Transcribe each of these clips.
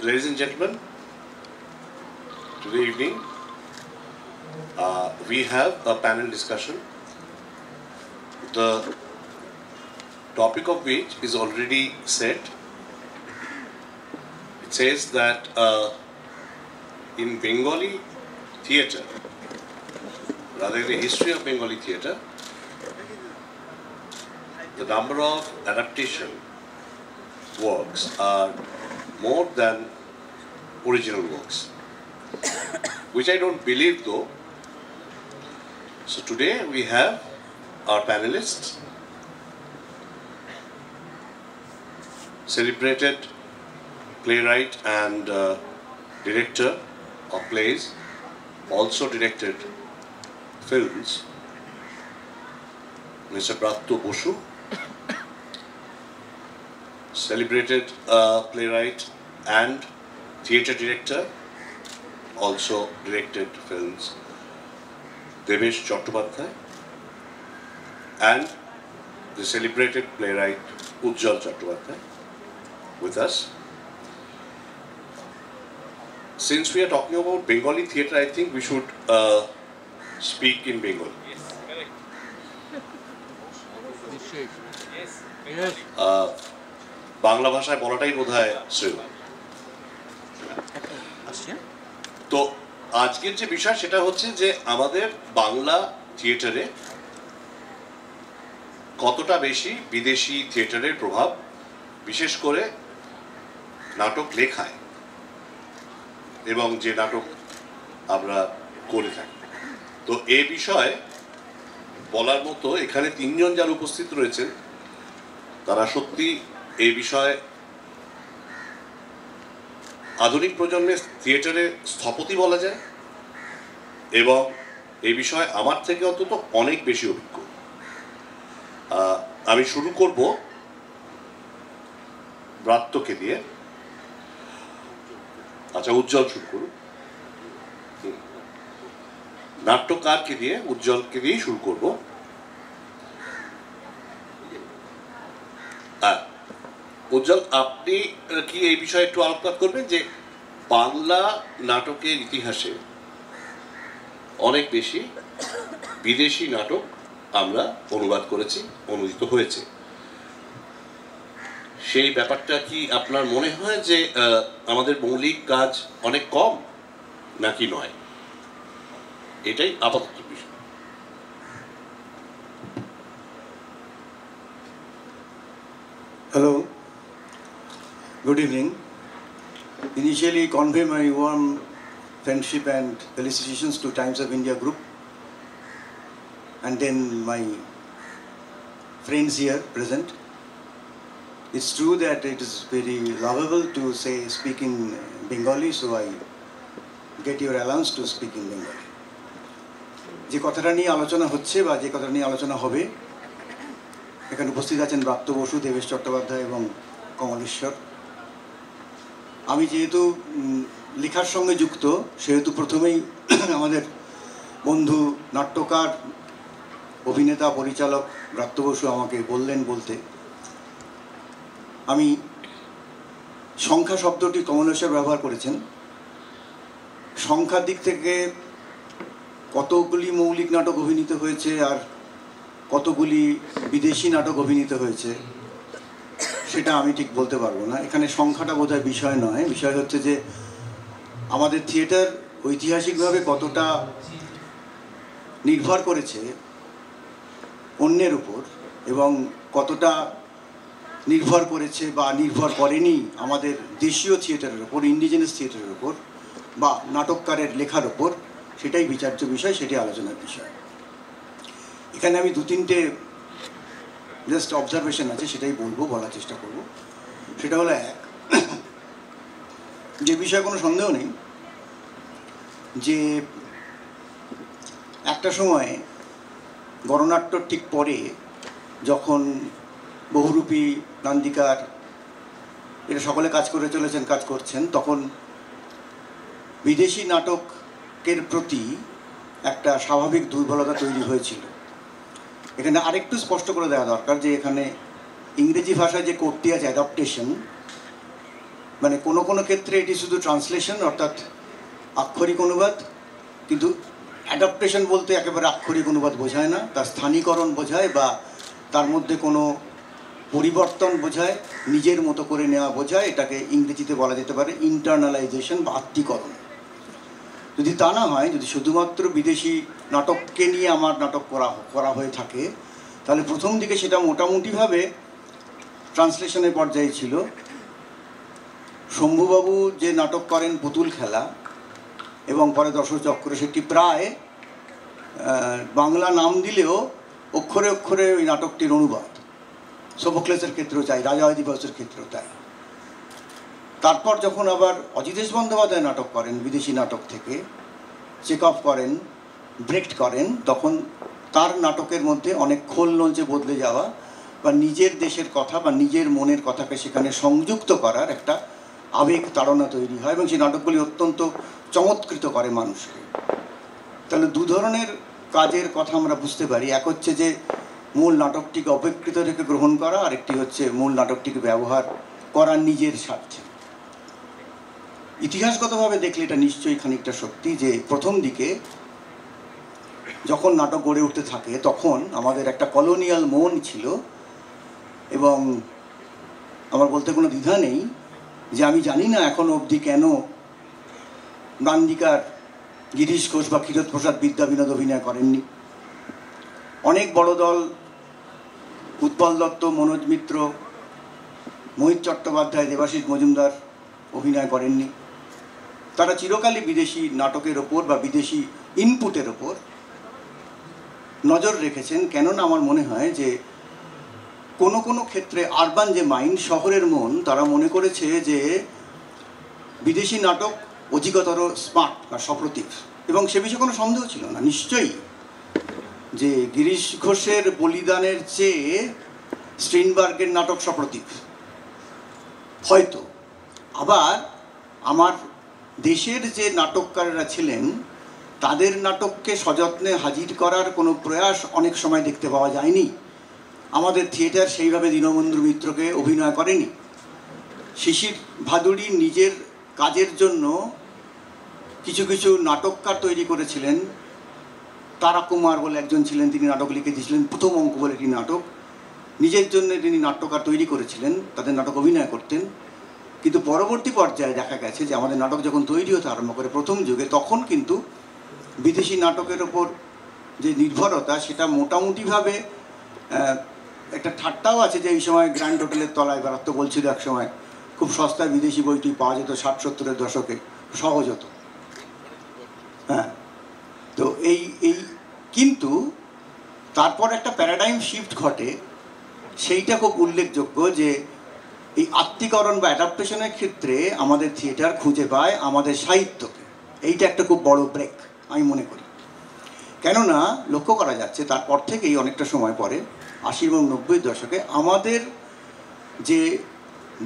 ladies and gentlemen, today evening uh, we have a panel discussion. The topic of which is already set. It says that uh, in Bengali theatre, rather the history of Bengali theatre, the number of adaptation works are more than original works, which I don't believe though. So today we have our panelists, celebrated playwright and uh, director of plays, also directed films, Mr. Pratto Bosu, celebrated uh, playwright and theatre director, also directed films, Devesh Chattopadhyay, and the celebrated playwright Ujjal Chattopadhyay with us. Since we are talking about Bengali theatre, I think we should uh, speak in Bengali. Uh, Bangla ভাষায় বলাটাই বোধ হয় শ্রেয় তো আজকের যে বিষয় সেটা হচ্ছে যে আমাদের বাংলা থিয়েটারে কতটা বেশি বিদেশি থিয়েটারের প্রভাব বিশেষ করে নাটক লেখায় এবং যে নাটক আমরা করে থাকি। তো এ বিষয়ে বলার মতো এখানে তিনজন যারা উপস্থিত রয়েছেন তারা সত্যি এই বিষয়ে আধুনিক প্রজন্মের থিয়েটারে স্থপতি বলা যায়, এবং এই বিষয়ে আমার থেকে অন্তত অনেক বেশি অভিজ্ঞ। আমি শুরু করব ব্রাত্যকে দিয়ে। আচ্ছা উজ্জ্বল শুরু করুন। নাট্যকারকে দিয়ে, উজ্জ্বলকে দিয়েই শুরু করব। হ্যাঁ উজ্জ্বল, আপনি কি এই বিষয়ে একটু আলোকপাত করবেন যে বাংলা নাটকের ইতিহাসে অনেক বেশি বিদেশি নাটক আমরা অনুবাদ করেছি, অনুদিত হয়েছে। সেই ব্যাপারটা কি আপনার মনে হয় যে আমাদের মৌলিক কাজ অনেক কম নাকি নয়? এটাই আপাতত বিষয় Good evening. Initially, convey my warm friendship and felicitations to Times of India Group, and then my friends here present. It's true that it is very lovable to say speak in Bengali, so I get your allowance to speak in Bengali. যে কথাটা নিয়ে আলোচনা হচ্ছে বা যে কথাটা নিয়ে আলোচনা হবে এখানে উপস্থিত আছেন ব্রাত্য বসু দেবেশ চট্টোপাধ্যায় এবং কমলেশ্বর আমি যেহেতু লেখার সঙ্গে যুক্ত, সেহেতু প্রথমেই আমাদের বন্ধু, নাট্যকার, অভিনেতা, পরিচালক ব্রাত্য বসু আমাকে বললেন বলতে, আমি সংখ্যা শব্দটি কমলেশ্বর ব্যবহার করেছেন। সংখ্যার দিক থেকে কতগুলি মৌলিক নাটক অভিনীত হয়েছে আর কতগুলি বিদেশি নাটক অভিনীত হয়েছে সেটা আমি ঠিক বলতে পারব না। এখানে সংখ্যাটা বোধহয় বিষয় নয়। বিষয় হচ্ছে যে আমাদের থিয়েটার ঐতিহাসিকভাবে কতটা নির্ভর করেছে অন্যের উপর এবং কতটা নির্ভর করেছে বা নির্ভর করেনি আমাদের দেশীয় থিয়েটারের ওপর ইন্ডিজিনাস থিয়েটারের ওপর বা নাটককারের লেখার ওপর সেটাই বিচার্য বিষয় সেটি আলোচনার বিষয়। এখানে আমি দু তিনটে জাস্ট অবজারভেশন আছে, সেটাই বলব, বলার চেষ্টা করব। সেটা হলো এক, যে বিষয়ে কোনো সন্দেহ নেই, যে একটা সময় গণনাট্যর ঠিক পরে যখন বহুরূপী নান্দিকার এরা সকলে কাজ করে চলেছেন, কাজ করছেন, তখন বিদেশি নাটকের প্রতি একটা স্বাভাবিক দুর্বলতা তৈরি হয়েছিল। এখানে আরেকটু স্পষ্ট করে দেওয়া দরকার যে এখানে ইংরেজি ভাষায় যে কোডটি আছে অ্যাডাপ্টেশন মানে কোনো কোনো ক্ষেত্রে এটি শুধু ট্রান্সলেশন অর্থাৎ আক্ষরিক অনুবাদ, কিন্তু অ্যাডাপ্টেশন বলতে একেবারে আক্ষরিক অনুবাদ বোঝায় না, তার স্থানীকরণ বোঝায় বা তার মধ্যে কোনো পরিবর্তন বোঝায়, নিজের মতো করে নেওয়া বোঝায়, এটাকে ইংরেজিতে বলা যেতে পারে ইন্টারনালাইজেশন বা আত্মীকরণ। যদি তা না হয়, যদি শুধুমাত্র বিদেশি নাটককে নিয়ে আমার নাটক করা করা হয়ে থাকে, তাহলে প্রথম দিকে সেটা মোটামুটিভাবে ট্রান্সলেশনের পর্যায়ে ছিল। শম্ভুবাবু যে নাটক করেন পুতুল খেলা এবং পরে দর্শচক্র সেটি প্রায় বাংলা নাম দিলেও অক্ষরে অক্ষরে ওই নাটকটির অনুবাদ। সোফোক্লেসের ক্ষেত্রেও চাই রাজা দিবসের ক্ষেত্রেও তাই। তারপর যখন আবার অজিতেশ বন্দ্যোপাধ্যায় নাটক করেন, বিদেশি নাটক থেকে চেক অফ করেন ব্রেকড করেন, তখন তার নাটকের মধ্যে অনেক খোল লঞ্চে বদলে যাওয়া বা নিজের দেশের কথা বা নিজের মনের কথাকে সেখানে সংযুক্ত করার একটা আবেগ তাড়না তৈরি হয় এবং সেই নাটকগুলি অত্যন্ত চমৎকৃত করে মানুষকে। তাহলে দু ধরনের কাজের কথা আমরা বুঝতে পারি। এক হচ্ছে যে মূল নাটকটিকে অপেক্ষিত রেখে গ্রহণ করা, আরেকটি হচ্ছে মূল নাটকটিকে ব্যবহার করা নিজের স্বার্থে। ইতিহাসগতভাবে দেখলে এটা নিশ্চয়ই খানিকটা সত্যি যে প্রথম দিকে যখন নাটক গড়ে উঠতে থাকে, তখন আমাদের একটা কলোনিয়াল মন ছিল এবং আমার বলতে কোনো দ্বিধা নেই যে আমি জানি না এখন অবধি কেন নান্দিকার গিরিশ ঘোষ বা ক্ষীরোদ প্রসাদ বিদ্যা বিনোদ অভিনয় করেননি। অনেক বড় দল, উৎপল দত্ত, মনোজ মিত্র, মোহিত চট্টোপাধ্যায়, দেবাশিস মজুমদার অভিনয় করেননি। তারা চিরকালই বিদেশি নাটকের ওপর বা বিদেশি ইনপুটের ওপর নজর রেখেছেন। কেননা আমার মনে হয় যে কোনো কোনো ক্ষেত্রে আরবান যে মাইন্ড শহরের মন, তারা মনে করেছে যে বিদেশি নাটক অধিকতর স্মার্ট বা সপ্রতিভ। এবং সে বিষয়ে কোনো সন্দেহ ছিল না। নিশ্চয়ই যে গিরিশ ঘোষের বলিদানের চেয়ে স্ট্রিনবার্গের নাটক সপ্রতিভ। হয়তো। আবার আমার দেশের যে নাটককাররা ছিলেন, তাদের নাটককে সযত্নে হাজির করার কোনো প্রয়াস অনেক সময় দেখতে পাওয়া যায়নি। আমাদের থিয়েটার সেইভাবে দীনবন্ধু মিত্রকে অভিনয় করেনি। শিশির ভাদুড়ি নিজের কাজের জন্য কিছু কিছু নাটককার তৈরি করেছিলেন। তারা কুমার বলে একজন ছিলেন, তিনি নাটক লিখে দিয়েছিলেন প্রথম অঙ্ক বলে একটি নাটক। নিজের জন্য তিনি নাট্যকার তৈরি করেছিলেন, তাদের নাটক অভিনয় করতেন। কিন্তু পরবর্তী পর্যায়ে দেখা গেছে যে আমাদের নাটক যখন তৈরি হতে আরম্ভ করে প্রথম যুগে, তখন কিন্তু বিদেশি নাটকের ওপর যে নির্ভরতা, সেটা মোটামুটিভাবে একটা ঠাট্টাও আছে যে এই সময় গ্র্যান্ড হোটেলের তলায় বেড়াতে বলছিল এক সময়। খুব সস্তায় বিদেশি বইটি পাওয়া যেত ষাট সত্তরের দশকে। সহজ হতো। হ্যাঁ। তো এই এই কিন্তু তারপর একটা প্যারাডাইম শিফট ঘটে। সেইটা খুব উল্লেখযোগ্য যে এই আত্মীকরণ বা অ্যাডাপ্টেশনের ক্ষেত্রে আমাদের থিয়েটার খুঁজে পায় আমাদের সাহিত্যকে। এইটা একটা খুব বড় ব্রেক আমি মনে করি। কেননা, লক্ষ্য করা যাচ্ছে, তারপর থেকেই অনেকটা সময় পরে আশি এবং নব্বই দশকে, আমাদের যে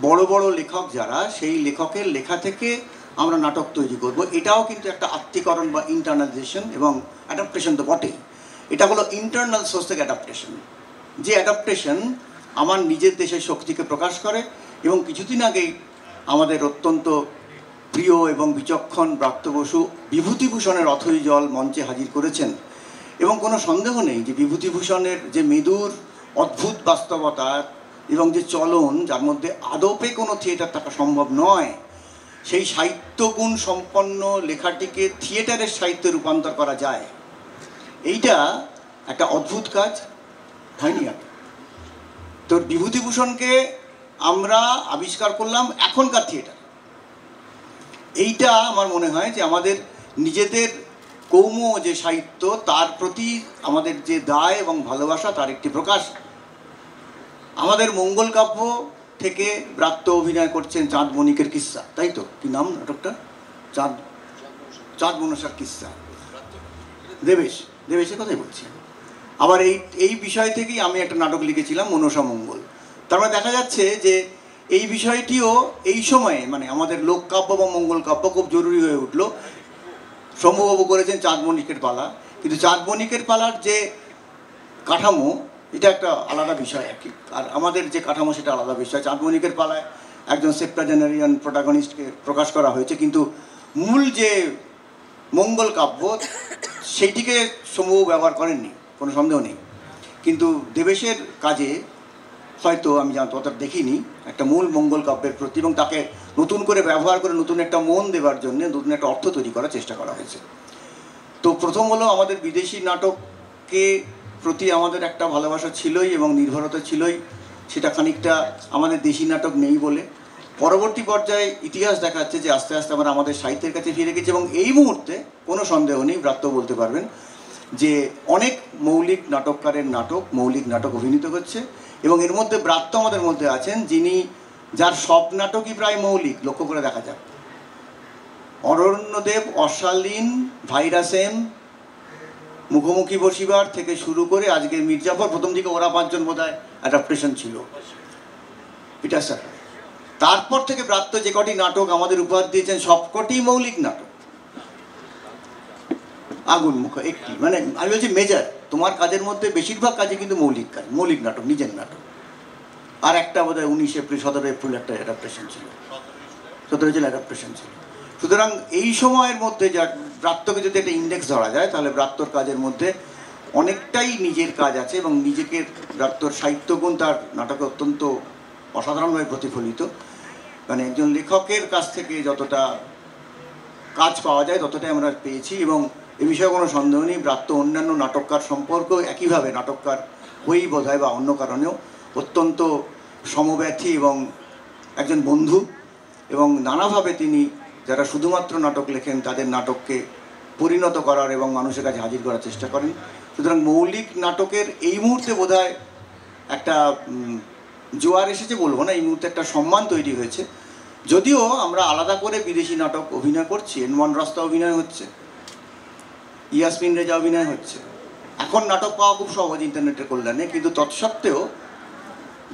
বড় বড় লেখক যারা, সেই লেখকের লেখা থেকে আমরা নাটক তৈরি করব। এটাও কিন্তু একটা আত্মীকরণ বা ইন্টারনালাইজেশন এবং অ্যাডাপ্টেশন তো বটেই। এটা হলো ইন্টারনাল সোর্স থেকে অ্যাডাপ্টেশন যে অ্যাডাপ্টেশন আমার নিজের দেশের শক্তিকে প্রকাশ করে এবং কিছুদিন আগেই আমাদের অত্যন্ত প্রিয় এবং বিচক্ষণ ব্রাত্য বসু বিভূতিভূষণের অথই জল মঞ্চে হাজির করেছেন। এবং কোনো সন্দেহ নেই যে বিভূতিভূষণের যে মেদুর, অদ্ভুত বাস্তবতা এবং যে চলন, যার মধ্যে আদপে কোনো থিয়েটার থাকা সম্ভব নয়, সেই সাহিত্যগুণ সম্পন্ন লেখাটিকে থিয়েটারের সাহিত্যে রূপান্তর করা যায়। এইটা একটা অদ্ভুত কাজ হয়নি আর তো বিভূতিভূষণকে আমরা আবিষ্কার করলাম এখনকার থিয়েটার। এইটা আমার মনে হয় যে আমাদের নিজেদের কৌম যে সাহিত্য, তার প্রতি আমাদের যে দায় এবং ভালোবাসা, তার একটি প্রকাশ। আমাদের মঙ্গল কাব্য থেকে ব্রাত্য অভিনয় করছেন চাঁদ মণিকের কিস্সা তাই তো? কি নাম নাটকটা চাঁদ চাঁদ মনসার কিস্সা দেবেশ, দেবেশের কথাই বলছি। আবার এই এই বিষয় থেকেই আমি একটা নাটক লিখেছিলাম, মনসা মঙ্গল। তার মানে দেখা যাচ্ছে যে এই বিষয়টিও এই সময়ে মানে আমাদের লোককাব্য বা মঙ্গল কাব্য খুব জরুরি হয়ে উঠল। শম্ভুবাবু করেছেন চাঁদ মণিকের পালা। কিন্তু চাঁদ মণিকের পালার যে কাঠামো, এটা একটা আলাদা বিষয় আর কি আর আমাদের যে কাঠামো, সেটা আলাদা বিষয়। চাঁদ মণিকের পালায় একজন সেপ্টাজেনারিয়ান প্রোটাগনিস্টকে প্রকাশ করা হয়েছে। কিন্তু মূল যে মঙ্গল কাব্য, সেইটিকে সমূহ ব্যবহার করেননি। কোনো সন্দেহ নেই। কিন্তু দেবেশের কাজে হয়তো আমি জানতো অতটা দেখিনি, একটা মূল মঙ্গল কাব্যের প্রতি এবং তাকে নতুন করে ব্যবহার করে নতুন একটা মন দেওয়ার জন্য নতুন একটা অর্থ তৈরি করার চেষ্টা করা হয়েছে। তো প্রথম হলো আমাদের বিদেশি নাটককে প্রতি আমাদের একটা ভালোবাসা ছিলই এবং নির্ভরতা ছিলই, সেটা খানিকটা আমাদের দেশি নাটক নেই বলে। পরবর্তী পর্যায়ে ইতিহাস দেখাচ্ছে যে আস্তে আস্তে আমরা আমাদের সাহিত্যের কাছে ফিরে গেছি এবং এই মুহূর্তে কোনো সন্দেহ নেই, ব্রাত্য বলতে পারবেন। যে অনেক মৌলিক নাটককারের নাটক, মৌলিক নাটক অভিনীত হচ্ছে এবং এর মধ্যে ব্রাত্য আমাদের মধ্যে আছেন যিনি, যার সব নাটকই প্রায় মৌলিক, লক্ষ্য করে দেখা যাক। অরণ্যদেব, অশালীন, ভাইরাসেম, মুখোমুখি বসিবার থেকে শুরু করে আজকে মির্জাফর প্রথম দিকে ওরা পাঁচজন বোধ হয় অ্যাডাপ্টেশন ছিল। Peter sir. তারপর থেকে প্রাপ্ত যে কটি নাটক আমাদের উপহার দিয়েছেন, সবকটি মৌলিক নাটক। আগুন মুখ, একটি। মানে আমি বলছি মেজার তোমার কাজের মধ্যে বেশিরভাগ কাজই কিন্তু মৌলিক কাজ, মৌলিক নাটক, নিজের নাটক। আর একটা বোধ হয় উনিশ এপ্রিল সতেরো এপ্রিল একটা অ্যাডাপ্টেশন ছিল। সতেরো ছিল অ্যাডাপ্টেশন ছিল। সুতরাং এই সময়ের মধ্যে যা ব্রাত্যকে যদি একটা ইন্ডেক্স ধরা যায়, তাহলে ব্রাত্যর কাজের মধ্যে অনেকটাই নিজের কাজ আছে এবং নিজেকে ব্রাত্যর সাহিত্যগুণ তার নাটকে অত্যন্ত অসাধারণভাবে প্রতিফলিত। মানে একজন লেখকের কাছ থেকে যতটা কাজ পাওয়া যায়, ততটাই আমরা পেয়েছি এবং এ বিষয়ে কোনো সন্দেহ নেই ব্রাত্য অন্যান্য নাটককার সম্পর্ক একইভাবে নাটককার হয়েই বোধ বা অন্য কারণেও অত্যন্ত সমব্যথী এবং একজন বন্ধু এবং নানাভাবে তিনি যারা শুধুমাত্র নাটক লেখেন, তাদের নাটককে পরিণত করার এবং মানুষের কাছে হাজির করার চেষ্টা করেন। সুতরাং মৌলিক নাটকের এই মুহূর্তে বোধহয় একটা জোয়ার এসেছে বলব না, এই মুহূর্তে একটা সম্মান তৈরি হয়েছে। যদিও আমরা আলাদা করে বিদেশি নাটক অভিনয় করছি এনমন রাস্তা অভিনয় হচ্ছে। ইয়াসমিন রেজা অভিনয় হচ্ছে। এখন নাটক পাওয়া খুব সহজ ইন্টারনেটের কল্যাণে, কিন্তু তৎসত্ত্বেও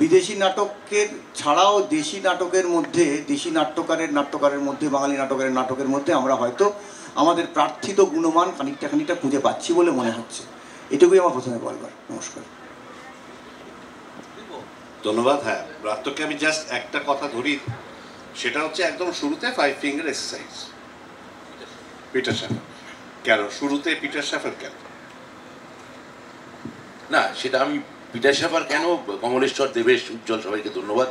বিদেশি নাটকের ছাড়াও দেশি নাটকের মধ্যে, দেশি নাট্যকারের নাট্যকারের মধ্যে, বাঙালি নাটকের নাটকের মধ্যে আমরা হয়তো আমাদের প্রার্থিত গুণমান খানিকটা খানিকটা খুঁজে পাচ্ছি বলে মনে হচ্ছে। এটুকুই আমার প্রথমে বলবার নমস্কার। ধন্যবাদ হ্যাঁ। ব্রাত্যকে আমি জাস্ট একটা কথা ধরি, সেটা হচ্ছে একদম শুরুতে five finger exercise Peter Shaffer কেন? শুরুতে পিটার সাফার কেন? না, সেটা আমি পিটার সাফার কেন? কমলেশ্বর, দেবেশ, উজ্জ্বল, সবাইকে ধন্যবাদ।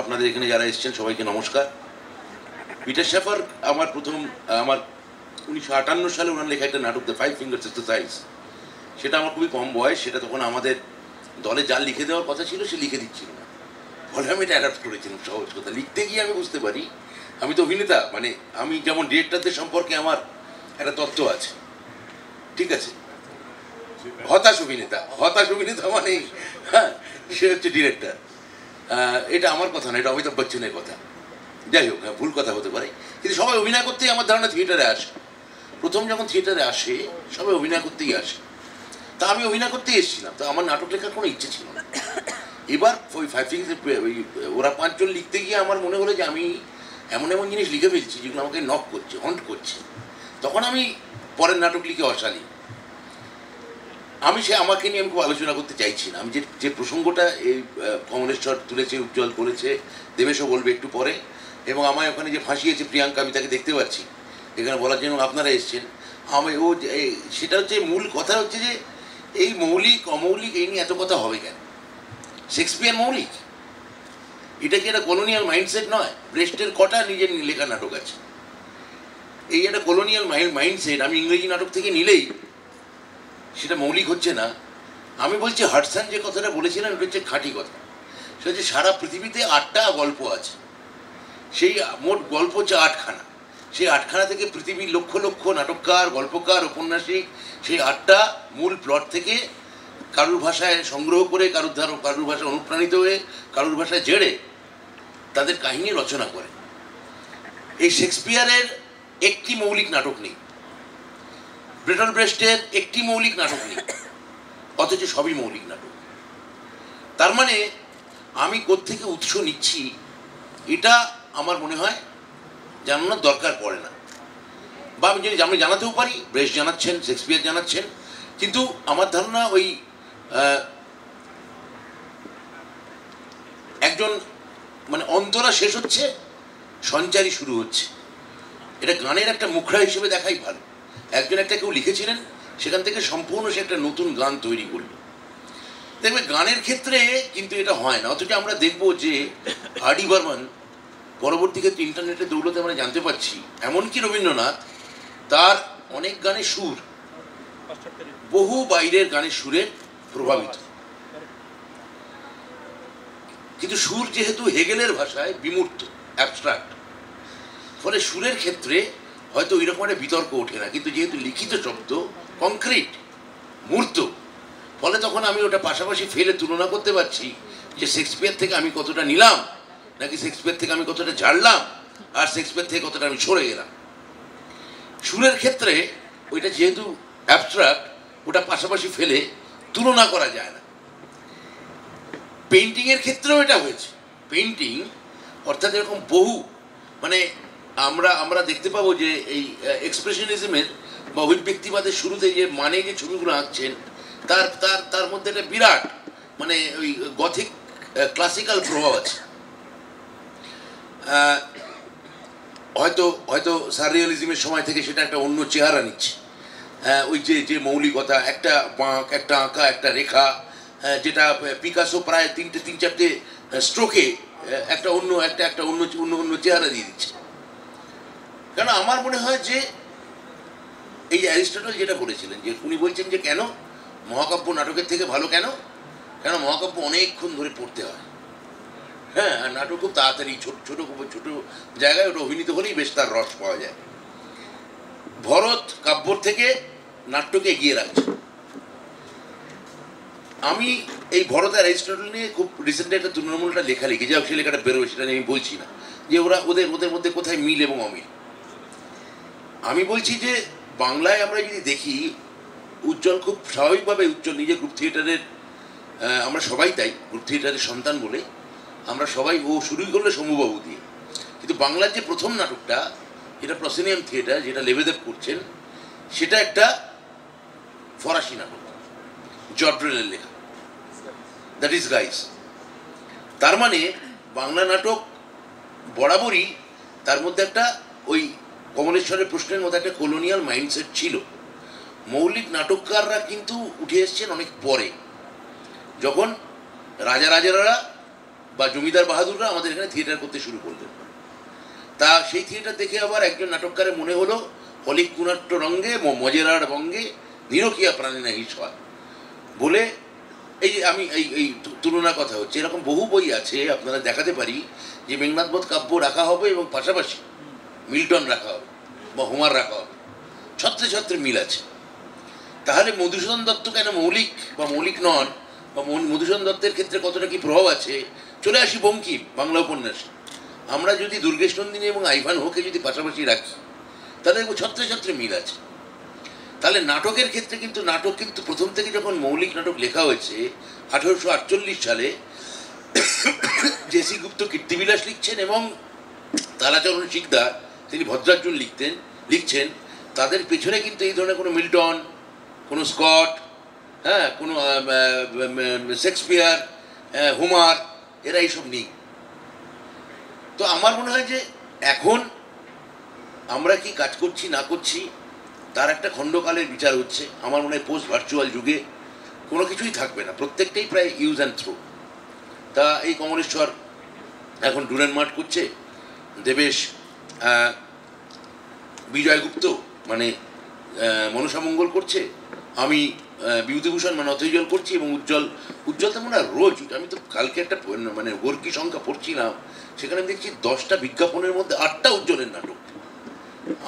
আপনাদের এখানে যারা এসেছেন, সবাইকে নমস্কার। পিটার সাফার আমার প্রথম, আমার উনিশশো আটান্ন সালে ওনার লেখা একটা নাটক দ্য ফাইভ ফিঙ্গার্স এক্সারসাইজ সেটা আমার খুবই কম বয়স, সেটা তখন আমাদের দলে যা লিখে দেওয়ার কথা ছিল, সে লিখে দিচ্ছিল না। ফলে আমি এটা অ্যাডাপ্ট করেছিলাম, সহজ কথা। লিখতে গিয়ে আমি বুঝতে পারি, আমি তো অভিনেতা মানে আমি যেমন ডিরেক্টরদের সম্পর্কে আমার একটা তত্ত্ব আছে। ঠিক আছে? হতাশ অভিনেতা। হতাশ অভিনেতা মানে হ্যাঁ সে হচ্ছে ডিরেক্টর এটা আমার কথা না এটা অমিতাভ বচ্চনের কথা। যাই হোক হ্যাঁ, ভুল কথা হতে পারে। কিন্তু সবাই অভিনয় করতেই আমার ধারণা থিয়েটারে আসে। প্রথম যখন থিয়েটারে আসে সবাই অভিনয় করতেই আসে। তা আমি অভিনয় করতেই এসেছিলাম। তো আমার নাটক লেখার কোনো ইচ্ছে ছিল না। এবার ওই ফাইভ সিক্স ওই ওরা পাঁচজন লিখতে গিয়ে আমার মনে হলো যে আমি এমন এমন জিনিস লিখে ফেলছি যেগুলো আমাকে নক করছে হন্ট করছে। তখন আমি পরের নাটক লিখে অশালী। আমি সে আমাকে নিয়ে আমি খুব আলোচনা করতে চাইছি না। আমি যে যে প্রসঙ্গটা এই কমলেশ্বর তুলেছে, উজ্জ্বল করেছে, দেবেশও বলবে একটু পরে, এবং আমায় ওখানে যে ফাঁসিয়েছে প্রিয়াঙ্কা, আমি তাকে দেখতে পাচ্ছি। এখানে বলার জন্য আপনারা এসছেন। আমি ও সেটা হচ্ছে মূল কথা হচ্ছে যে, এই মৌলিক, অমৌলিক এই নিয়ে এত কথা হবে কেন? শেক্সপিয়ার মৌলিক? এটা কি একটা কলোনিয়াল মাইন্ডসেট নয়? ব্রেস্টের কটা নিজের লেখা নাটক আছে। এই একটা কলোনিয়াল মাইন্ড মাইন্ডসেট আমি ইংরেজি নাটক থেকে নিলেই সেটা মৌলিক হচ্ছে না। আমি বলছি হাটসান যে কথাটা বলেছিলেন, ওটা হচ্ছে খাঁটি কথা। সেটা হচ্ছে সারা পৃথিবীতে আটটা গল্প আছে। সেই মোট গল্প হচ্ছে আটখানা। সেই আটখানা থেকে পৃথিবীর লক্ষ লক্ষ নাটককার, গল্পকার, উপন্যাসিক, সেই আটটা মূল প্লট থেকে কারুর ভাষায় সংগ্রহ করে, কারুর ধার, কারুর ভাষায় অনুপ্রাণিত হয়ে, কারুর ভাষায় জেড়ে তাদের কাহিনী রচনা করে। এই শেক্সপিয়ারের একটি মৌলিক নাটক নেই। ব্রেটন ব্রেস্টের একটি মৌলিক নাটক নেই। অথচ সবই মৌলিক নাটক। তার মানে আমি কোত্থেকে উৎস নিচ্ছি, এটা আমার মনে হয় জানানোর দরকার পড়ে না। বা আমি যদি আমি জানাতেও পারি, ব্রেস্ট জানাচ্ছেন, শেক্সপিয়ার জানাচ্ছেন, কিন্তু আমার ধারণা ওই একজন মানে অন্তরা শেষ হচ্ছে, সঞ্চারী শুরু হচ্ছে। এটা গানের একটা মুখরা হিসেবে দেখাই ভালো। একজন একটা কেউ লিখেছিলেন, সেখান থেকে সম্পূর্ণ সে একটা নতুন গান তৈরি করল। দেখবে গানের ক্ষেত্রে কিন্তু এটা হয় না, অথচ আমরা দেখব যে হার্ডি বর্মন পরবর্তী ক্ষেত্রে ইন্টারনেটে দৌলতে আমরা জানতে পারছি, এমনকি রবীন্দ্রনাথ তার অনেক গানের সুর বহু বাইরের গানের সুরে প্রভাবিত। কিন্তু সুর যেহেতু হেগেলের ভাষায় বিমূর্ত অ্যাবস্ট্রাক্ট ফলে সুরের ক্ষেত্রে হয়তো ওই রকম একটা বিতর্ক ওঠে না। কিন্তু যেহেতু লিখিত শব্দ কংক্রিট মূর্ত, ফলে তখন আমি ওটা পাশাপাশি ফেলে তুলনা করতে পারছি যে শেক্সপিয়ার থেকে আমি কতটা নিলাম, নাকি শেক্সপিয়ার থেকে আমি কতটা ঝাড়লাম, আর শেক্সপিয়ার থেকে কতটা আমি সরে গেলাম সুরের ক্ষেত্রে ওইটা যেহেতু অ্যাবস্ট্রাক্ট ওটা পাশাপাশি ফেলে তুলনা করা যায় না। পেন্টিংয়ের ক্ষেত্রেও এটা হয়েছে। পেন্টিং অর্থাৎ এরকম বহু মানে আমরা আমরা দেখতে পাবো যে এই এক্সপ্রেশনিজমের বা অভিব্যক্তিবাদের শুরুতে যে মানে যে ছবিগুলো আঁকছেন, তার তার তার মধ্যে একটা বিরাট মানে ওই গথিক ক্লাসিক্যাল প্রভাব আছে। হয়তো হয়তো সারিয়ালিজমের সময় থেকে সেটা একটা অন্য চেহারা নিচ্ছে। ওই যে যে মৌলিকতা, একটা বাঁক, একটা আঁকা, একটা রেখা যেটা পিকাসো প্রায় তিনটে, তিন চারটে স্ট্রোকে একটা অন্য, একটা একটা অন্য অন্য অন্য চেহারা দিয়ে দিচ্ছে। কেন আমার মনে হয় যে এই অ্যারিস্টটল যেটা বলেছিলেন যে উনি বলছেন যে কেন মহাকাব্য নাটকের থেকে ভালো কেন? কেন মহাকাব্য অনেকক্ষণ ধরে পড়তে হয়। হ্যাঁ আর নাটক খুব তাড়াতাড়ি, ছোট ছোট ছোট জায়গায় ওটা অভিনীত হলেই বেশ তার রস পাওয়া যায়। ভরত কাব্যর থেকে নাট্যকে এগিয়ে রাখছে। আমি এই ভরত আর অ্যারিস্টটল নিয়ে খুব রিসেন্টলি একটা তৃণমূলটা লেখা লিখি যাও সে লেখাটা বেরোবে সেটা নিয়ে আমি বলছি না। যে ওরা ওদের ওদের মধ্যে কোথায় মিল এবং অমিল। আমি বলছি যে, বাংলায় আমরা যদি দেখি, উজ্জ্বল খুব স্বাভাবিকভাবে উজ্জ্বল নিজে গ্রুপ থিয়েটারের আমরা সবাই তাই গ্রুপ থিয়েটারের সন্তান বলে, আমরা সবাই, ও শুরুই করলে শম্ভুবাবু দিয়ে। কিন্তু বাংলার যে প্রথম নাটকটা, যেটা প্রসেনিয়াম থিয়েটার, যেটা লেবেদেব করছেন, সেটা একটা ফরাসি নাটক জর্ড্রেলের লেখা। দ্যাট ইজ গাইস তার মানে বাংলা নাটক বরাবরই তার মধ্যে একটা ওই কমলেশ্বরের প্রশ্নের মধ্যে একটা কলোনিয়াল মাইন্ডসেট ছিল। মৌলিক নাটককাররা কিন্তু উঠে এসছেন অনেক পরে। যখন রাজা রাজারা বা জমিদার বাহাদুররা আমাদের এখানে থিয়েটার করতে শুরু করলেন। তা সেই থিয়েটার দেখে আবার একজন নাটককারের মনে হলো, হলিক কুনাট্য রঙ্গে মজেরার বঙ্গে নিরকিয়া প্রাণী না ঈশ্বর বলে এই যে আমি এই এই তুলনার কথা হচ্ছে। এরকম বহু বই আছে, আপনারা দেখাতে পারি, যে মেঘনাথবোধ কাব্য রাখা হবে এবং পাশাপাশি মিল্টন রাখা হবে বা হোমার রাখা হবে। ছত্রে ছত্রে মিল আছে। তাহলে মধুসূদন দত্ত কেন মৌলিক বা মৌলিক নন বা মধুসূদন দত্তের ক্ষেত্রে কতটা কি প্রভাব আছে? চলে আসি বঙ্কিম বাংলা উপন্যাসে। আমরা যদি দুর্গেশ নন্দিনী এবং আইভান হোকে যদি পাশাপাশি রাখি, তাহলে ছত্রে ছত্রে মিল আছে। তাহলে নাটকের ক্ষেত্রে কিন্তু, নাটক কিন্তু প্রথম থেকে যখন মৌলিক নাটক লেখা হয়েছে, আঠারোশো আটচল্লিশ সালে জেসি গুপ্ত কীর্তিবিলাস লিখছেন এবং তারাচরণ শিকদার তিনি ভদ্রার্জুন লিখতেন, লিখছেন। তাদের পেছনে কিন্তু এই ধরনের কোনো মিল্টন, কোনো স্কট হ্যাঁ কোনো শেক্সপিয়ার হুমার, এরা এইসব নেই। তো আমার মনে হয় যে এখন আমরা কি কাজ করছি, না করছি, তার একটা খণ্ডকালের বিচার হচ্ছে। আমার মনে হয় পোস্ট ভার্চুয়াল যুগে কোনো কিছুই থাকবে না। প্রত্যেকটাই প্রায় ইউজ অ্যান্ড থ্রো তা এই কমলেশ্বর এখন ডুরেন মাঠ করছে, দেবেশ বিজয়গুপ্ত মানে মনসামঙ্গল করছে। আমি বিভূতিভূষণ মানে অথৈজল করছি এবং উজ্জ্বল উজ্জ্বল তো মনে রোজ আমি তো কালকে একটা মানে গোর্কি সংখ্যা পড়ছিলাম, সেখানে দেখছি দশটা বিজ্ঞাপনের মধ্যে আটটা উজ্জ্বলের নাটক।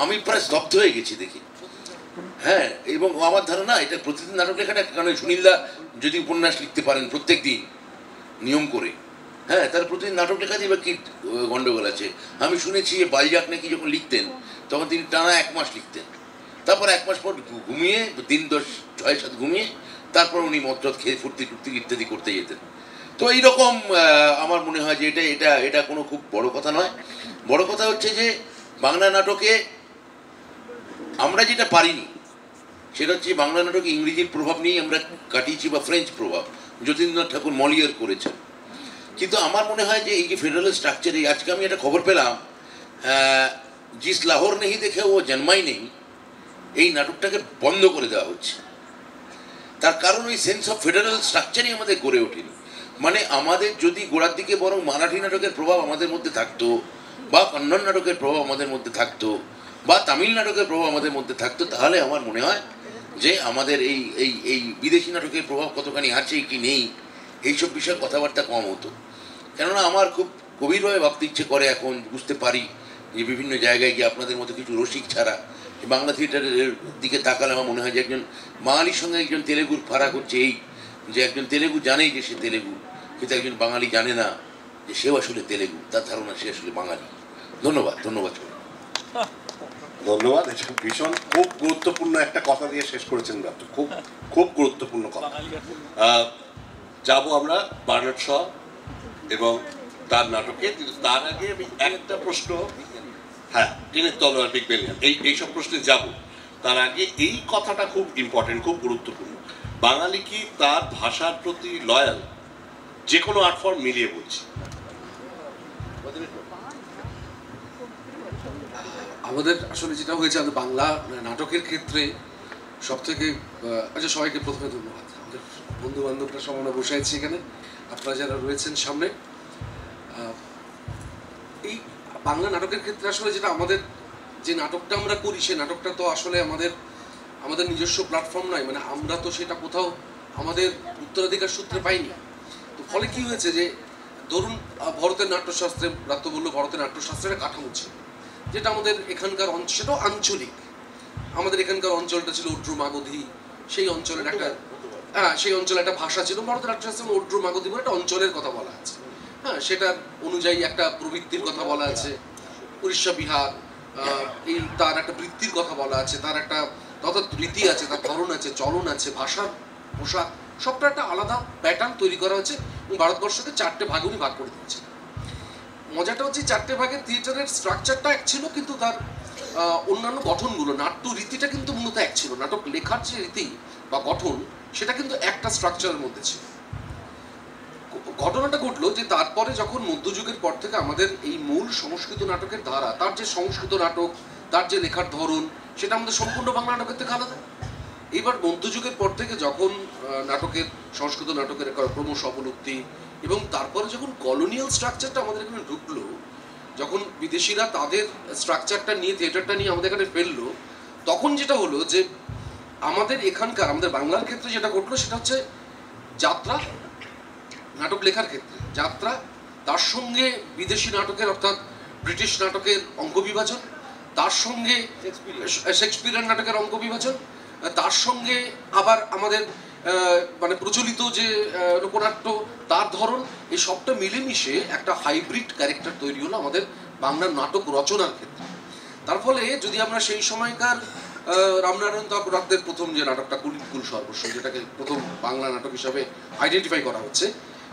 আমি প্রায় স্তব্ধ হয়ে গেছি দেখি। হ্যাঁ এবং আমার ধারণা, এটা প্রতিদিন নাটক লেখাটা কারণ সুনীলদা যদি উপন্যাস লিখতে পারেন প্রত্যেক দিন, নিয়ম করে। হ্যাঁ তার প্রতিদিন নাটক লেখা দিয়ে বা কি গন্ডগোল আছে। আমি শুনেছি বালজাক নাকি যখন লিখতেন, তখন তিনি টানা এক মাস লিখতেন। তারপর এক মাস পর ঘুমিয়ে, দিন দশ, ছয়, সাত ঘুমিয়ে, তারপর উনি মদ্রত খেয়ে ফুর্তি টুর্তি ইত্যাদি করতে যেতেন। তো এইরকম আমার মনে হয় যে এটা এটা এটা কোনো খুব বড় কথা নয়। বড় কথা হচ্ছে যে বাংলা নাটকে আমরা যেটা পারিনি, সেটা হচ্ছে বাংলা নাটকে ইংরেজির প্রভাব নিয়েই আমরা কাটিয়েছি বা ফ্রেঞ্চ প্রভাব। যতীন্দ্রনাথ ঠাকুর মলিয়ার করেছেন। কিন্তু আমার মনে হয় যে এই যে ফেডারেল স্ট্রাকচার এই আজকে আমি একটা খবর পেলাম জিস লাহোর নেহি দেখে ও জন্মাই নেই, এই নাটকটাকে বন্ধ করে দেওয়া হচ্ছে। তার কারণ ওই সেন্স অফ ফেডারেল স্ট্রাকচারই আমাদের গড়ে ওঠেনি। মানে আমাদের যদি গোড়ার দিকে বরং মারাঠি নাটকের প্রভাব আমাদের মধ্যে থাকতো, বা কন্নড় নাটকের প্রভাব আমাদের মধ্যে থাকতো, বা তামিল নাটকের প্রভাব আমাদের মধ্যে থাকতো, তাহলে আমার মনে হয় যে আমাদের এই এই এই বিদেশি নাটকের প্রভাব কতখানি আছে কি নেই, এইসব বিষয়ে কথাবার্তা কম হতো। কেননা আমার খুব গভীরভাবে ভাবতে ইচ্ছে করে এখন বুঝতে পারি যে বিভিন্ন জায়গায় গিয়ে আপনাদের মতো কিছু রসিক ছাড়া এই বাংলা থিয়েটারের দিকে তাকালে আমার মনে হয় যে একজন বাঙালির সঙ্গে একজন তেলেগুর ফারাক হচ্ছে এই যে একজন তেলেগু জানেই যে সে তেলেগু কিন্তু একজন বাঙালি জানে না যে সেও আসলে তেলেগু তার ধারণা সে আসলে বাঙালি। ধন্যবাদ ধন্যবাদ ধন্যবাদ এটা ভীষণ খুব গুরুত্বপূর্ণ একটা কথা দিয়ে শেষ করেছেন খুব খুব গুরুত্বপূর্ণ কথা। আহ, যাব আমরা বার্নার্ড শ এবং তার নাটকে, কিন্তু তার আগে আমি একটা প্রশ্ন হ্যাঁ টিনের তলোয়ার বিগ বেলিয়ান, এই, এইসব প্রশ্নে যাব। তার আগে এই কথাটা খুব ইম্পর্টেন্ট খুব গুরুত্বপূর্ণ। বাঙালি কি তার ভাষার প্রতি লয়াল যে কোনো আর্ট ফর্ম মিলিয়ে বলছি। আমাদের আসলে যেটা হয়েছে, আমাদের বাংলা নাটকের ক্ষেত্রে সব থেকে আচ্ছা সবাইকে প্রথমে ধন্যবাদ। আমাদের বন্ধু বান্ধবরা আমরা বসে আছি এখানে। আপনারা যারা রয়েছেন সামনে এই বাংলা নাটকের ক্ষেত্রে আসলে যেটা আমাদের যে নাটকটা আমরা করি সেই নাটকটা তো আসলে আমাদের আমাদের নিজস্ব প্ল্যাটফর্ম নয়। মানে আমরা তো সেটা কোথাও আমাদের উত্তরাধিকার সূত্রে পাইনি। তো ফলে কি হয়েছে যে, ধরুন ভরতের নাট্যশাস্ত্রে রাত্র বলল ভরতের নাট্যশাস্ত্রের কাঠামো ছিল, যেটা আমাদের এখানকার অঞ্চল সেটাও আঞ্চলিক। আমাদের এখানকার অঞ্চলটা ছিল উড্রু মাগধি সেই অঞ্চলের একটা হ্যাঁ সেই অঞ্চলে একটা ভাষা ছিল, ভারতের উড্রু মাগধি বলে একটা অঞ্চলের কথা বলা আছে। হ্যাঁ সেটা অনুযায়ী একটা প্রবৃত্তির কথা বলা আছে। উড়িষ্যা, বিহার এই তার একটা বৃত্তির কথা বলা আছে, তার একটা অর্থাৎ রীতি আছে, তার ধরন আছে, চলন আছে ভাষার পোশাক, সবটা একটা আলাদা প্যাটার্ন তৈরি করা হয়েছে এবং ভারতবর্ষকে চারটে ভাগে উনি ভাগ করে দিয়েছেন। মজাটা হচ্ছে চারটে ভাগের থিয়েটারের স্ট্রাকচারটা এক ছিল, কিন্তু তার অন্যান্য গঠনগুলো, নাট্য রীতিটা কিন্তু মূলত এক ছিল। নাটক লেখার যে রীতি বা গঠন সেটা কিন্তু একটা স্ট্রাকচারের মধ্যে ছিল। ঘটনাটা ঘটলো যে তারপরে যখন মধ্যযুগের পর থেকে আমাদের এই মূল সংস্কৃত নাটকের ধারা, তার যে সংস্কৃত নাটক, তার যে লেখার ধরন, সেটা আমাদের সম্পূর্ণ বাংলা নাটকের থেকে আলাদা। এবার মধ্যযুগের পর থেকে যখন নাটকের, সংস্কৃত নাটকের ক্রমশ অবলুপ্তি এবং তারপরে যখন কলোনিয়াল স্ট্রাকচারটা আমাদের এখানে ঢুকলো, যখন বিদেশিরা তাদের স্ট্রাকচারটা নিয়ে থিয়েটারটা নিয়ে আমাদের এখানে ফেলল, তখন যেটা হলো যে আমাদের এখানকার আমাদের বাংলার ক্ষেত্রে যেটা ঘটলো সেটা হচ্ছে যাত্রা নাটক লেখার ক্ষেত্রে। যাত্রা তার সঙ্গে বিদেশি নাটকের অর্থাৎ ব্রিটিশ নাটকের অঙ্ক বিভাজন তার সঙ্গে শেক্সপিয়ার নাটকের অঙ্ক বিভাজন তার সঙ্গে আবার আমাদের মানে প্রচলিত যে লোকনাট্য তার ধরন এই সবটা মিলেমিশে একটা হাইব্রিড ক্যারেক্টার তৈরি হলো আমাদের বাংলার নাটক রচনার ক্ষেত্রে। তার ফলে যদি আমরা সেই সময়কার রামনারায়ণ তাপরাকদের প্রথম যে নাটকটা কুলিকুল সর্বস্ব, যেটাকে প্রথম বাংলা নাটক হিসাবে আইডেন্টিফাই করা হচ্ছে,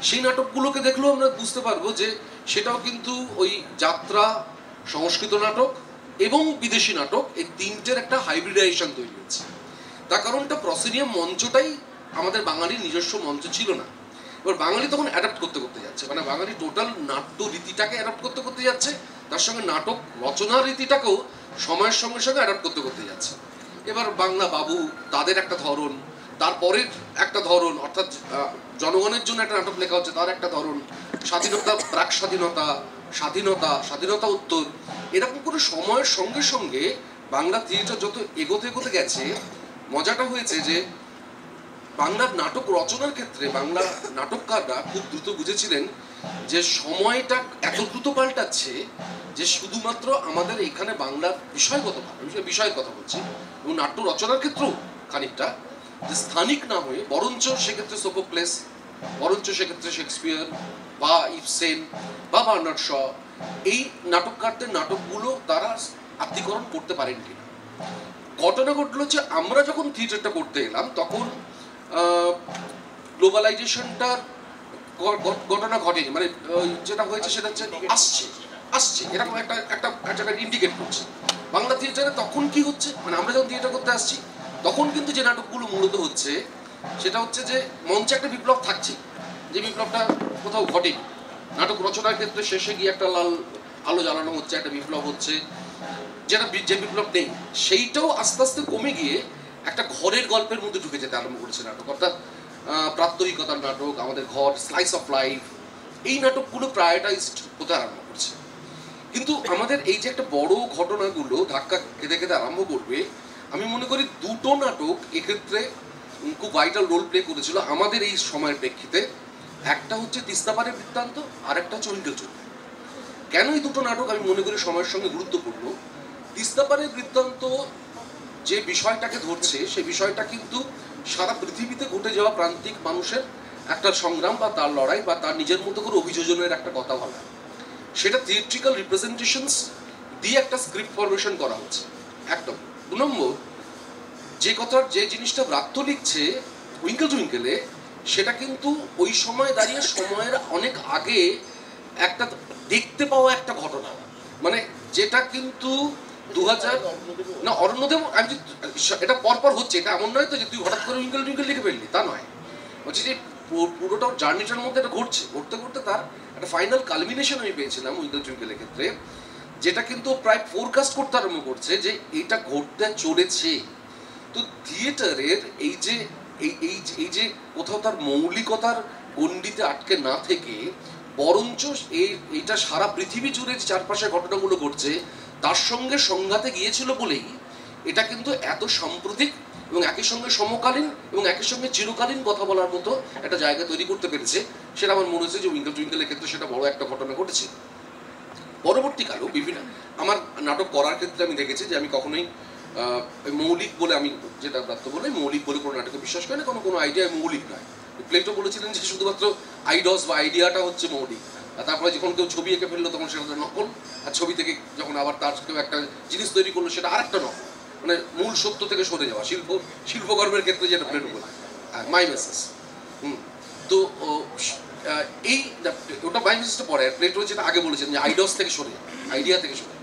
সেই নাটকগুলোকে দেখলেও আমরা বুঝতে পারব যে সেটাও কিন্তু ওই যাত্রা, সংস্কৃত নাটক এবং বিদেশি নাটক এই তিনটের একটা হাইব্রিডাইজেশন তৈরি হচ্ছে। তার কারণটা প্রসিডিয়াম মঞ্চটাই আমাদের বাঙালির নিজস্ব মঞ্চ ছিল না। এবার বাঙালি তখন অ্যাডাপ্ট করতে করতে যাচ্ছে মানে বাঙালি টোটাল নাট্য রীতিটাকে অ্যাডাপ্ট করতে করতে যাচ্ছে তার সঙ্গে নাটক রচনার রীতিটাকেও সময়ের সঙ্গে সঙ্গে অ্যাডাপ্ট করতে করতে যাচ্ছে। এবার বাংলা বাবু, তাদের একটা ধরন, তারপরের একটা ধরন, অর্থাৎ জনগণের জন্য একটা নাটক লেখা হচ্ছে, তার একটা ধরন, স্বাধীনতা, প্রাক স্বাধীনতা স্বাধীনতা স্বাধীনতা উত্তর। এরকম করে সময়ের সঙ্গে সঙ্গে বাংলা থিয়েটার যত এগোতে এগোতে গেছে, মজাটা হয়েছে যে, বাংলার নাটক রচনার ক্ষেত্রে বাংলা নাটককাররা খুব দ্রুত বুঝেছিলেন যে সময়টা এত দ্রুত পাল্টাচ্ছে যে শুধুমাত্র আমাদের এখানে বাংলার বিষয়গত ভাবে আমি বিষয়ের কথা বলছি, এবং নাট্য রচনার ক্ষেত্রেও খানিকটা, যে স্থানিক না হয়ে বরঞ্চ সেক্ষেত্রে সোপোক্লেস বরঞ্চ সেক্ষেত্রে শেক্সপিয়ার, বা ইফসেন বা বার্নার্ড শ, এই নাটককারদের নাটকগুলো তারা আত্মীকরণ করতে পারেন কিনা। ঘটনা ঘটলো যে আমরা যখন থিয়েটারটা করতে এলাম, তখন গ্লোবালাইজেশনটার ঘটনা ঘটেনি মানে যেটা হয়েছে সেটা হচ্ছে, আসছে। আসছে, এরকম একটা একটা একটা ইন্ডিকেট করছে। বাংলা থিয়েটারে তখন কি হচ্ছে? মানে আমরা যখন থিয়েটার করতে আসছি, তখন কিন্তু যে নাটকগুলো মূলত হচ্ছে, সেটা হচ্ছে যে মঞ্চে একটা বিপ্লব থাকছে। যে বিপ্লবটা কোথাও ঘটে নাটক রচনার ক্ষেত্রে শেষে গিয়ে একটা লাল আলো জ্বালানো হচ্ছে, একটা বিপ্লব হচ্ছে। যেটা যে বিপ্লব নেই, সেইটাও আস্তে আস্তে কমে গিয়ে একটা ঘরের গল্পের মধ্যে ঢুকে যেতে আরম্ভ করেছে নাটক। অর্থাৎ প্রাত্যহিকতার নাটক, আমাদের ঘর স্লাইস অফ লাইফ এই নাটকগুলো প্রায়োটাইজড হতে আরম্ভ করছে। কিন্তু আমাদের এই যে একটা বড় ঘটনাগুলো ধাক্কা খেতে খেতে আরম্ভ করবে, আমি মনে করি দুটো নাটক এক্ষেত্রে খুব ভাইটাল রোল প্লে করেছিল আমাদের এই সময়ের প্রেক্ষিতে। একটা হচ্ছে তিস্তাপাড়ের বৃত্তান্ত আর একটা হচ্ছে উইঙ্কেল চুরি কেন এই দুটো নাটক আমি মনে করি সময়ের সঙ্গে গুরুত্বপূর্ণ? তিস্তাপাড়ের বৃত্তান্ত যে বিষয়টাকে ধরছে সেই বিষয়টা কিন্তু সারা পৃথিবীতে ঘটে যাওয়া প্রান্তিক মানুষের একটা সংগ্রাম বা তার লড়াই বা তার নিজের মতো করে অভিযোজনের একটা কথা বলা। সেটা থিয়েট্রিক্যাল রিপ্রেজেন্টেশনস দিয়ে একটা স্ক্রিপ্ট ফরমেশন করা হচ্ছে। একদম। দু নম্বর, যে কথার, যে জিনিসটা ব্রাত্য লিখছে উইঙ্কেল টুইঙ্কেলে সেটা কিন্তু ওই সময় দাঁড়িয়ে সময়ের অনেক আগে একটা দেখতে পাওয়া একটা ঘটনা। মানে যেটা কিন্তু দু হাজার না, অরণ্যদেব, আমি এটা পরপর হচ্ছে, এটা এমন নয় তো যে তুই হঠাৎ করে উইঙ্কেল টুইঙ্কেল লিখে ফেললি, তা নয়। বলছি যে পুরোটা জার্নিটার মধ্যে এটা ঘটছে। ঘটতে ঘটতে তার একটা ফাইনাল কালমিনেশন আমি পেয়েছিলাম উইঙ্কেল টুইঙ্কেলের ক্ষেত্রে, যেটা কিন্তু প্রায় ফোরকাস্ট করতে আরম্ভ করছে যে এটা ঘটতে চলেছে। তো থিয়েটারের এই যে, এই এই যে- এই যে কোথাও তার মৌলিকতার গণ্ডিতে আটকে না থেকে, বরঞ্চ এই এইটা সারা পৃথিবী জুড়ে চারপাশে ঘটনাগুলো ঘটছে, তার সঙ্গে সংঘাতে গিয়েছিল বলেই এটা কিন্তু এত সাম্প্রতিক এবং একই সঙ্গে সমকালীন এবং একই সঙ্গে চিরকালীন কথা বলার মতো একটা জায়গা তৈরি করতে পেরেছে। সেটা আমার মনে হচ্ছে যে উইঙ্কেল টুইঙ্কেলের ক্ষেত্রে সেটা বড় একটা ঘটনা ঘটেছে। পরবর্তীকালেও বিভিন্ন আমার নাটক করার ক্ষেত্রে আমি দেখেছি যে আমি কখনোই মৌলিক বলে আমি যেটা প্রাপ্ত বলে মৌলিক বলে কোনো নাটকে বিশ্বাস করি না, কোনো কোনো আইডিয়া মৌলিক নয়। প্লেটো বলেছিলেন যে শুধুমাত্র আইডস বা আইডিয়াটা হচ্ছে মৌলিক। আর তারপরে যখন কেউ ছবি এঁকে ফেলল তখন সেটা নকল। আর ছবি থেকে যখন আবার তার কেউ একটা জিনিস তৈরি করল সেটা আরেকটা নকল। মানে মূল সত্য থেকে সরে যাওয়া, শিল্প, শিল্পকর্মের ক্ষেত্রে যেটা প্লেটো বলে মাই মেসেজ হুম। তো এই ওটা মাই মেসেজটা পরে প্লেটো যেটা আগে বলেছেন যে আইডস থেকে সরে আইডিয়া থেকে সরে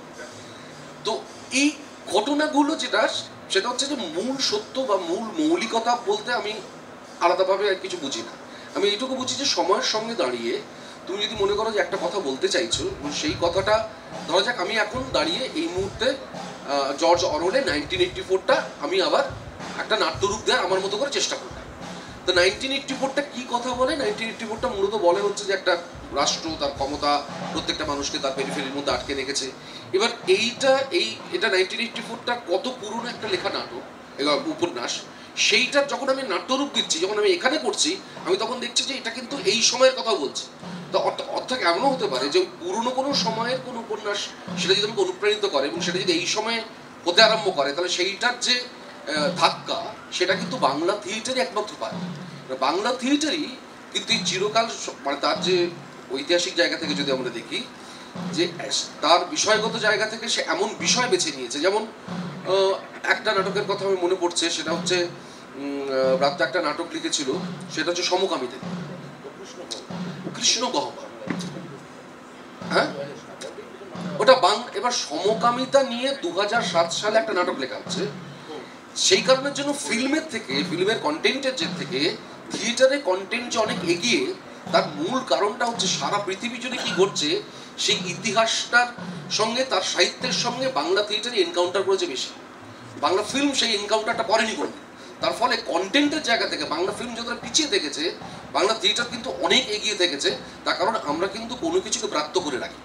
তো এই ঘটনাগুলো যেটা, সেটা হচ্ছে যে মূল সত্য বা মূল মৌলিকতা বলতে আমি আলাদাভাবে আর কিছু বুঝি না। আমি এইটুকু বুঝি যে সময়ের সঙ্গে দাঁড়িয়ে তুমি যদি মনে করো যে একটা কথা বলতে চাইছো, সেই কথাটা, ধরা যাক আমি এখন দাঁড়িয়ে এই মুহূর্তে জর্জ অরওয়েলের নাইনটিন এইটটি ফোরটা আমি আবার একটা নাট্যরূপ দেওয়ার আমার মতো করে চেষ্টা করলাম। তো নাইনটিন এইটটি ফোরটা কী কথা বলে? নাইনটিন এইটটি ফোরটা মূলত বলে হচ্ছে যে একটা রাষ্ট্র, তার ক্ষমতা, প্রত্যেকটা মানুষকে তার পেরিফেরির মধ্যে আটকে রেখেছে। এবার এইটা, এই, এটা নাইনটিন এইটটি ফোরটা কত পুরনো একটা লেখা নাটক উপন্যাস সেইটার যখন আমি নাট্যরূপ দিচ্ছি, যখন আমি এখানে করছি আমি তখন দেখছি যে এটা কিন্তু এই সময়ের কথা বলছি। অর্থাৎ এমনও হতে পারে যে পুরনো কোনো সময়ের কোনো উপন্যাস সেটা যদি আমাকে অনুপ্রাণিত করে এবং সেটা যদি এই সময়ে হতে আরম্ভ করে, তাহলে সেইটার যে ধাক্কা, সেটা কিন্তু বাংলা থিয়েটারই একমাত্র পায়। বাংলা থিয়েটারই কিন্তু এই চিরকাল মানে তার যে ঐতিহাসিক জায়গা থেকে যদি আমরা দেখি, যে তার বিষয়গত জায়গা থেকে সে এমন বিষয় বেছে নিয়েছে। যেমন একটা নাটকের কথা আমি মনে পড়ছে, সেটা হচ্ছে রাত্রে একটা নাটক লিখেছিল, সেটা হচ্ছে সমকামীদের কৃষ্ণ গহ্বর। হ্যাঁ? ওটা বাং, এবার সমকামিতা নিয়ে দু সালে একটা নাটক লেখা হচ্ছে। সেই কারণের জন্য ফিল্মের থেকে, ফিল্মের কন্টেন্টের যে থেকে, থিয়েটারে কন্টেন্ট যে অনেক এগিয়ে, তার মূল কারণটা হচ্ছে সারা পৃথিবী জুড়ে কি ঘটছে, সেই ইতিহাসটার সঙ্গে, তার সাহিত্যের সঙ্গে বাংলা থিয়েটারে এনকাউন্টার করেছে বেশি। বাংলা ফিল্ম সেই এনকাউন্টারটা করেনি কোনো তার ফলে কন্টেন্টের জায়গা থেকে বাংলা ফিল্ম যতটা পিছিয়ে দেখেছে, বাংলা থিয়েটার কিন্তু অনেক এগিয়ে দেখেছে, তার কারণ আমরা কিন্তু কোনো কিছুকে ব্রাত্য করে রাখি।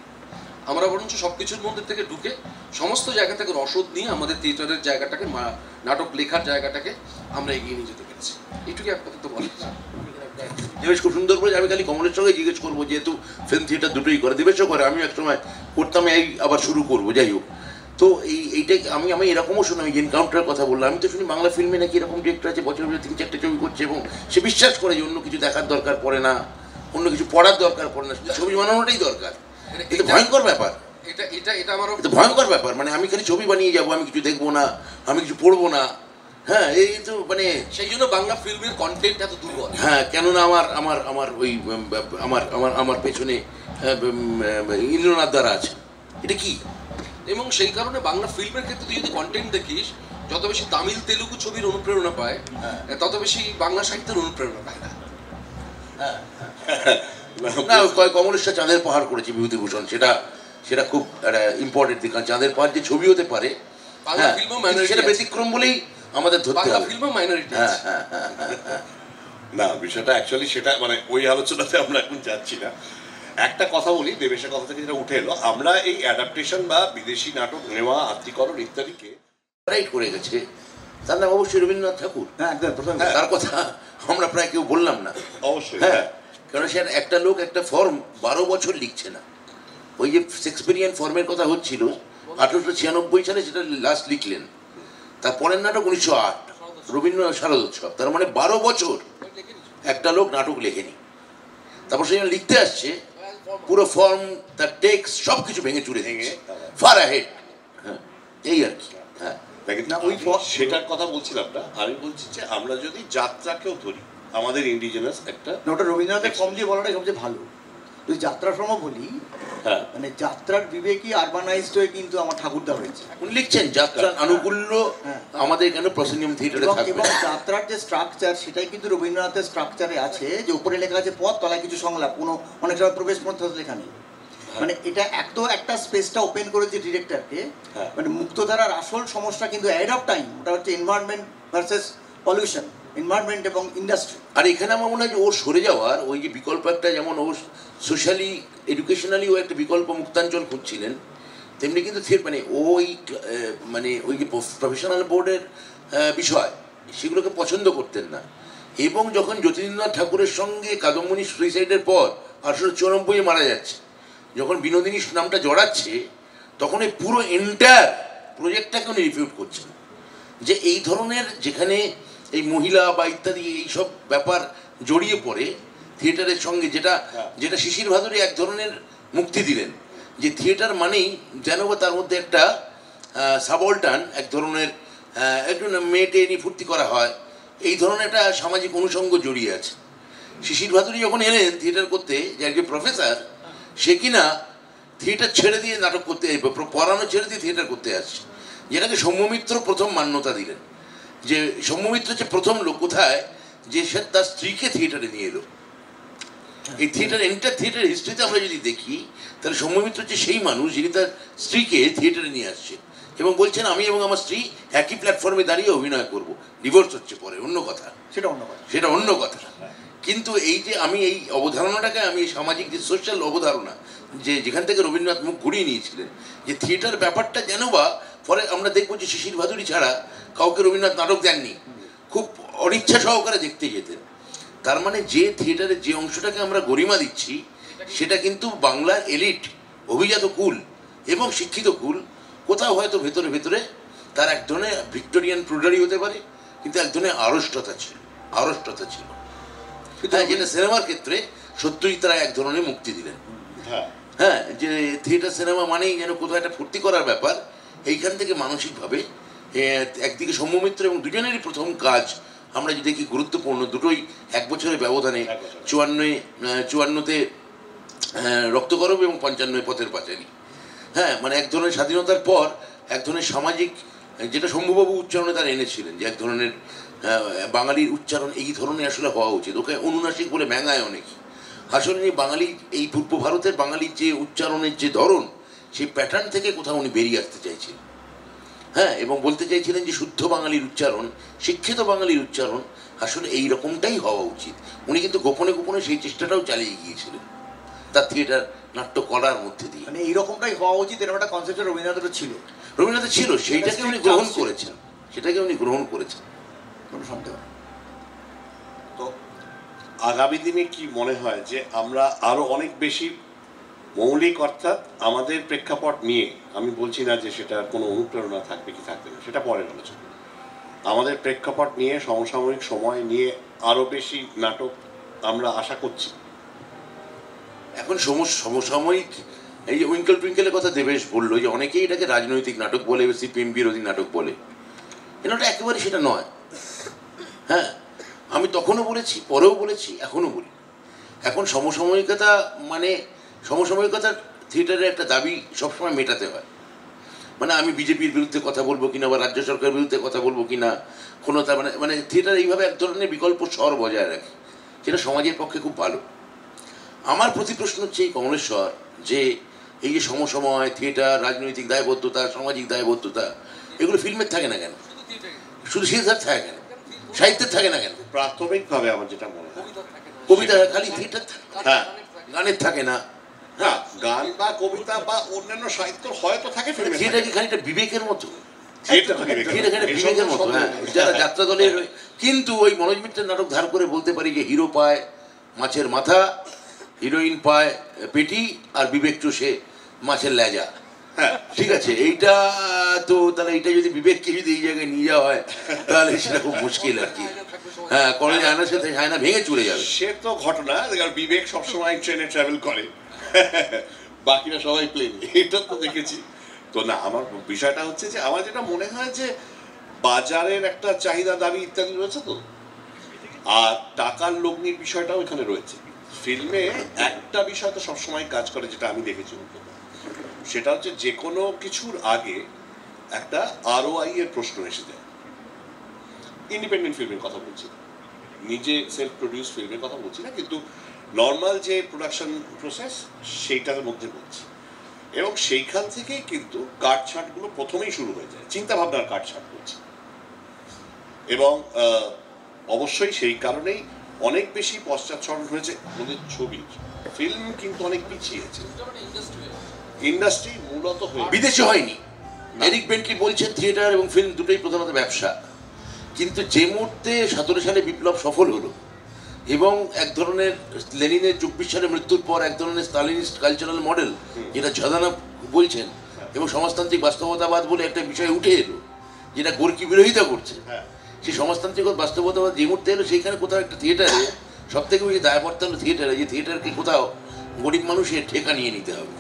আমরা বরঞ্চ সব কিছুর মধ্যে থেকে ঢুকে সমস্ত জায়গা থেকে রসদ নিয়ে আমাদের থিয়েটারের জায়গাটাকে নাটক লেখার জায়গাটাকে আমরা এগিয়ে নিয়ে যেতে পেরেছি। এইটুকু আপাতত বলা। দেবেশ খুব সুন্দর করে আমি খালি কমলের সঙ্গে জিজ্ঞেস করব, যেহেতু ফিল্ম থিয়েটার দুটোই করে দেবেশও করে আমি একসময় করতাম, এই আবার শুরু করব, যাই হোক। তো এই এইটাই আমি আমি এরকমও শুনি আমি এনকাউন্টারের কথা বললাম। আমি তো শুনি বাংলা ফিল্মে নাকি এরকম ডিরেক্টর আছে বছর বছর তিন চারটে ছবি করছে এবং সে বিশ্বাস করে যে অন্য কিছু দেখার দরকার পড়ে না অন্য কিছু পড়ার দরকার পড়ে না শুধু ছবি বানানোটাই দরকার। এটা ভয়ঙ্কর ব্যাপার। এটা এটা এটা আমার এটা ভয়ঙ্কর ব্যাপার মানে আমি খালি ছবি বানিয়ে যাব আমি কিছু দেখব না আমি কিছু পড়ব না। হ্যাঁ এই তো মানে সেই জন্য বাংলা ফিল্মের কন্টেন্ট এত দুর্বল। হ্যাঁ কেননা আমার আমার আমার ওই আমার আমার আমার পেছনে ইন্দ্রনাথ দ্বারা আছে। এটা কি? এবং সেই কারণে বাংলা ফিল্মের ক্ষেত্রে তুই যদি কন্টেন্ট দেখিস যত বেশি তামিল তেলুগু ছবির অনুপ্রেরণা পায় তত বেশি বাংলা সাহিত্যের অনুপ্রেরণা পায়। না না চাঁদের পাহাড় করেছে বিভূতিভূষণ সেটা সেটা খুব একটা ইম্পর্টেন্ট দিক কারণ চাঁদের পাহাড় যে ছবি হতে পারে। হ্যাঁ সেটা। ব্যতিক্রম বলেই আমাদের ধরতে হবে। মাইনরিটি হ্যাঁ হ্যাঁ হ্যাঁ না বিষয়টা অ্যাকচুয়ালি সেটা মানে ওই আলোচনাতে আমরা এখন যাচ্ছি না। একটা কথা বলি দেবেশের কথা থেকে যেটা উঠে এলো আমরা এই অ্যাডাপ্টেশন বা বিদেশি নাটক নেওয়া আত্মীকরণ ইত্যাদিকে রাইট করে গেছে। তার নাম অবশ্যই রবীন্দ্রনাথ ঠাকুর। হ্যাঁ একদম তার কথা আমরা প্রায় কেউ বললাম না। অবশ্যই হ্যাঁ হ্যাঁ। কারণ সে একটা লোক একটা ফর্ম বারো বছর লিখছে না। ওই যে শেক্সপিরিয়ান ফর্মের কথা হচ্ছিল আঠারোশো ছিয়ানব্বই সালে সেটা লাস্ট লিখলেন। তার পরের নাটক উনিশশো আট রবীন্দ্রনাথ শারদোৎসব। তার মানে বারো বছর একটা লোক নাটক লেখেনি। তারপর সে লিখতে আসছে পুরো ফর্ম তার টেক্স সব কিছু ভেঙে চুরে ভেঙে, ফার হেড হ্যাঁ। এই আর কি। হ্যাঁ। না, ওই সেটার কথা বলছিলাম না। আমি বলছি যে আমরা যদি যাত্রাকেও ধরি আমাদের ইন্ডিজিনাস একটা না, ওটা রবীন্দ্রনাথের কম দিয়ে বলাটাই সবচেয়ে ভালো। যদি যাত্রার সময় বলি হ্যাঁ মানে যাত্রার বিবেকী আরবানাইজড হয়ে কিন্তু আমার ঠাকুরদা হয়েছে। উনি লিখছেন যাত্রার আনুকূল্য হ্যাঁ। আমাদের এখানে প্রসেনিয়াম থিয়েটারে থাকবে। এবং যাত্রার যে স্ট্রাকচার সেটাই কিন্তু রবীন্দ্রনাথের স্ট্রাকচারে আছে যে উপরে লেখা আছে পথ তলায় কিছু সংলাপ কোনো অনেক সময় প্রবেশ পথ লেখা নেই। মানে এটা এক তো একটা স্পেসটা ওপেন করেছে ডিরেক্টরকে হ্যাঁ। মানে মুক্তধারার আসল সমস্যা কিন্তু অ্যাড অফ টাইম ওটা হচ্ছে এনভায়রনমেন্ট ভার্সেস পলিউশন এনভায়রনমেন্ট এবং ইন্ডাস্ট্রি আর এখানে আমার মনে হয় যে ওর সরে যাওয়ার ওই যে বিকল্প একটা যেমন ও সোশ্যালি এডুকেশনালি ও একটা বিকল্প মুক্তাঞ্চল খুঁজছিলেন, তেমনি কিন্তু মানে ওই মানে ওই যে প্রফেশনাল বোর্ডের বিষয়, সেগুলোকে পছন্দ করতেন না। এবং যখন জ্যোতিরিন্দ্রনাথ ঠাকুরের সঙ্গে কাদম্বনী সুইসাইডের পর আঠারোশো চুরানব্বই মারা যাচ্ছে, যখন বিনোদিনী নামটা জড়াচ্ছে, তখন এই পুরো এন্টায়ার প্রজেক্টটাকে উনি রিফিউট করছেন। যে এই ধরনের যেখানে এই মহিলা বা ইত্যাদি এইসব ব্যাপার জড়িয়ে পড়ে থিয়েটারের সঙ্গে যেটা হ্যাঁ। যেটা শিশির ভাদুরী এক ধরনের মুক্তি দিলেন। যে থিয়েটার মানেই যেন বা তার মধ্যে একটা সাবল্টান এক ধরনের একটু মেয়েটে নিয়ে ফুর্তি করা হয়। এই ধরনের একটা সামাজিক অনুষঙ্গ জড়িয়ে আছে। শিশির ভাদুরী যখন এলেন থিয়েটার করতে যে একজন প্রফেসর সে কিনা থিয়েটার ছেড়ে দিয়ে নাটক করতে পড়ানো ছেড়ে দিয়ে থিয়েটার করতে আসছে। যেটাকে সৌম্যমিত্র প্রথম মান্যতা দিলেন। যে সৌম্যমিত্র হচ্ছে প্রথম লোক কোথায় যে সে তার স্ত্রীকে থিয়েটারে নিয়ে এলো। এই থিয়েটার এন্টার থিয়েটার হিস্ট্রিতে আমরা যদি দেখি তাহলে সৌম্যমিত্র হচ্ছে সেই মানুষ যিনি তার স্ত্রীকে থিয়েটারে নিয়ে আসছে এবং বলছেন আমি এবং আমার স্ত্রী একই প্ল্যাটফর্মে দাঁড়িয়ে অভিনয় করব। ডিভোর্স হচ্ছে পরে অন্য কথা। সেটা অন্য কথা। সেটা অন্য কথা। কিন্তু এই যে আমি এই অবধারণাটাকে আমি এই সামাজিক যে সোশ্যাল অবধারণা যে যেখান থেকে রবীন্দ্রনাথ মুখ ঘুরিয়ে নিয়েছিলেন যে থিয়েটার ব্যাপারটা যেন বা পরে আমরা দেখব যে শিশির ভাদুরী ছাড়া কাউকে রবীন্দ্রনাথ নাটক দেননি। খুব অনিচ্ছা সহকারে দেখতে যেতেন তার মানে যে থিয়েটারের যে অংশটাকে আমরা গরিমা দিচ্ছি সেটা কিন্তু বাংলার এলিট অভিজাত কুল এবং শিক্ষিত কুল কোথাও হয়তো ভেতরে ভেতরে তার এক ধরনের ভিক্টোরিয়ান প্রুডারি হতে পারে কিন্তু এক ধরনের আড়ষ্টতা ছিল আড়ষ্টতা ছিল। হ্যাঁ যেটা সিনেমার ক্ষেত্রে সত্যই তারা এক ধরনের মুক্তি দিলেন। হ্যাঁ। হ্যাঁ যে থিয়েটার সিনেমা মানেই যেন কোথাও একটা ফুর্তি করার ব্যাপার এইখান থেকে মানসিকভাবে একদিকে সৌম্যমিত্র এবং দুজনেরই প্রথম কাজ আমরা যদি দেখি গুরুত্বপূর্ণ দুটোই এক বছরের ব্যবধানে। চুয়ান্নয় চুয়ান্নতে রক্তকরব এবং পঞ্চান্নয় পথের পাঁচালী। হ্যাঁ মানে এক ধরনের স্বাধীনতার পর এক ধরনের সামাজিক যেটা শম্ভুবাবু উচ্চারণে তারা এনেছিলেন যে এক ধরনের বাঙালির উচ্চারণ এই ধরনের আসলে হওয়া উচিত। ওকে অনুনাসিক বলে ব্যাঙায় অনেক। আসলে বাঙালি এই পূর্ব ভারতের বাঙালির যে উচ্চারণের যে ধরন সেই প্যাটার্ন থেকে কোথাও উনি বেরিয়ে আসতে চাইছিলেন। হ্যাঁ এবং বলতে চাইছিলেন যে শুদ্ধ বাঙালির উচ্চারণ শিক্ষিত বাঙালির উচ্চারণ আসলে এই রকমটাই হওয়া উচিত। উনি কিন্তু গোপনে গোপনে সেই চেষ্টাটাও চালিয়ে গিয়েছিলেন। তার থিয়েটার নাট্য করার মধ্যে দিয়ে। মানে এইরকমটাই হওয়া উচিত এরকম একটা কনসেপ্ট রবীন্দ্রনাথের ছিল। রবীন্দ্রনাথ ছিল সেইটাকে উনি গ্রহণ করেছেন। সেটাকে উনি গ্রহণ করেছেন। কোনো সন্দেহ তো আগামী দিনে কি মনে হয় যে আমরা আরও অনেক বেশি মৌলিক অর্থাৎ আমাদের প্রেক্ষাপট নিয়ে আমি বলছি না যে সেটা কোনো অনুপ্রেরণা থাকবে কি থাকবে না, সেটা পরের আলোচনা। আমাদের প্রেক্ষাপট নিয়ে, সমসাময়িক সময় নিয়ে আরও বেশি নাটক আমরা আশা করছি। এখন সম- সমসাময়িক, এই উইঙ্কেল টুইঙ্কেলের কথা দেবেশ বলল যে অনেকেই এটাকে রাজনৈতিক নাটক বলে, সিপিএম বিরোধী নাটক বলে। এটা একেবারে সেটা নয়? হ্যাঁ আমি তখনও বলেছি, পরেও বলেছি, এখনও বলি। এখন সমসাময়িকতা মানে সমসাময়িকতার থিয়েটারের একটা দাবি সবসময় মেটাতে হয়। মানে আমি বিজেপির বিরুদ্ধে কথা বলব কিনা বা রাজ্য সরকারের বিরুদ্ধে কথা বলব কিনা কোনো তার মানে মানে থিয়েটার এইভাবে এক ধরনের বিকল্প স্বর বজায় রাখে যেটা সমাজের পক্ষে খুব ভালো। আমার প্রতি প্রশ্ন হচ্ছে এই কমলেশ্বর যে এই যে সমসময় থিয়েটার রাজনৈতিক দায়বদ্ধতা সামাজিক দায়বদ্ধতা এগুলো ফিল্মের থাকে না কেন? শুধু শিল্পের থাকে কেন? সাহিত্যের থাকে না কেন? প্রাথমিকভাবে আমার যেটা মনে হয়। কবিতা খালি থিয়েটার হ্যাঁ। গানের থাকে না। না গান বা কবিতা বা অন্যান্য সাহিত্য হয়তো থাকে থিয়েটার কি খানিকটা বিবেকের মতো? বিবেকের হ্যাঁ। যারা যাত্রা দলের কিন্তু ওই মনোজ মিত্রের নাটক ধার করে বলতে পারি যে হিরো পায় মাছের মাথা হিরোইন পায় পেটি আর বিবেক চষে মাছের লেজা হ্যাঁ। ঠিক আছে এইটা তো তাহলে এইটা যদি বিবেককে যদি এই জায়গায় নিয়ে যাওয়া হয় তাহলে সেটা খুব মুশকিল আর কি। হ্যাঁ কলেজে আয়নার সাথে আয়না ভেঙে চলে যাবে। সে তো ঘটনা বিবেক সবসময় ট্রেনে ট্রাভেল করে। বাকিরা সবাই প্লেনে এটা তো দেখেছি। তো না, আমার বিষয়টা হচ্ছে যে, আমার যেটা মনে হয় যে, বাজারের একটা চাহিদা, দাবি ইত্যাদি রয়েছে তো? আর টাকার লগ্নির বিষয়টাও এখানে রয়েছে। ফিল্মে একটা বিষয় তো সবসময় কাজ করে, যেটা আমি দেখেছি। সেটা হচ্ছে যে কোনো কিছুর আগে একটা আরওআই এর প্রশ্ন এসে যায়। ইন্ডিপেন্ডেন্ট ফিল্মের কথা বলছি। নিজে সেলফ প্রডিউস ফিল্মের কথা বলছি না কিন্তু নর্মাল যে প্রোডাকশন প্রসেস সেইটার মধ্যে বলছি। এবং সেইখান থেকেই কিন্তু কাটছাটগুলো প্রথমেই শুরু হয়ে যায় চিন্তা ভাবনার কাটছাট বলছি। এবং অবশ্যই সেই কারণেই অনেক বেশি পশ্চাৎসরণ হয়েছে আমাদের ছবির ফিল্ম কিন্তু অনেক পিছিয়েছে ইন্ডাস্ট্রি মূলত হয়ে বিদেশে হয়নি। এরিক বেন্টলি বলছেন থিয়েটার এবং ফিল্ম দুটোই প্রধানত ব্যবসা। কিন্তু যে মুহূর্তে সতেরো সালে বিপ্লব সফল হলো এবং এক ধরনের লেনিনের চব্বিশ সালে মৃত্যুর পর এক ধরনের স্টালিনিস্ট কালচারাল মডেল যেটা ঝদানা বলছেন এবং সমাজতান্ত্রিক বাস্তবতাবাদ বলে একটা বিষয় উঠে এলো যেটা গোর্কি বিরোধিতা করছে। হ্যাঁ। সেই সমাজতান্ত্রিক বাস্তবতাবাদ যে মুহূর্তে এলো সেইখানে কোথাও একটা থিয়েটারে সব থেকে বেশি দায়বর্তা হলো থিয়েটারে যে থিয়েটারকে কোথাও গরিব মানুষের ঠেকা নিয়ে নিতে হবে।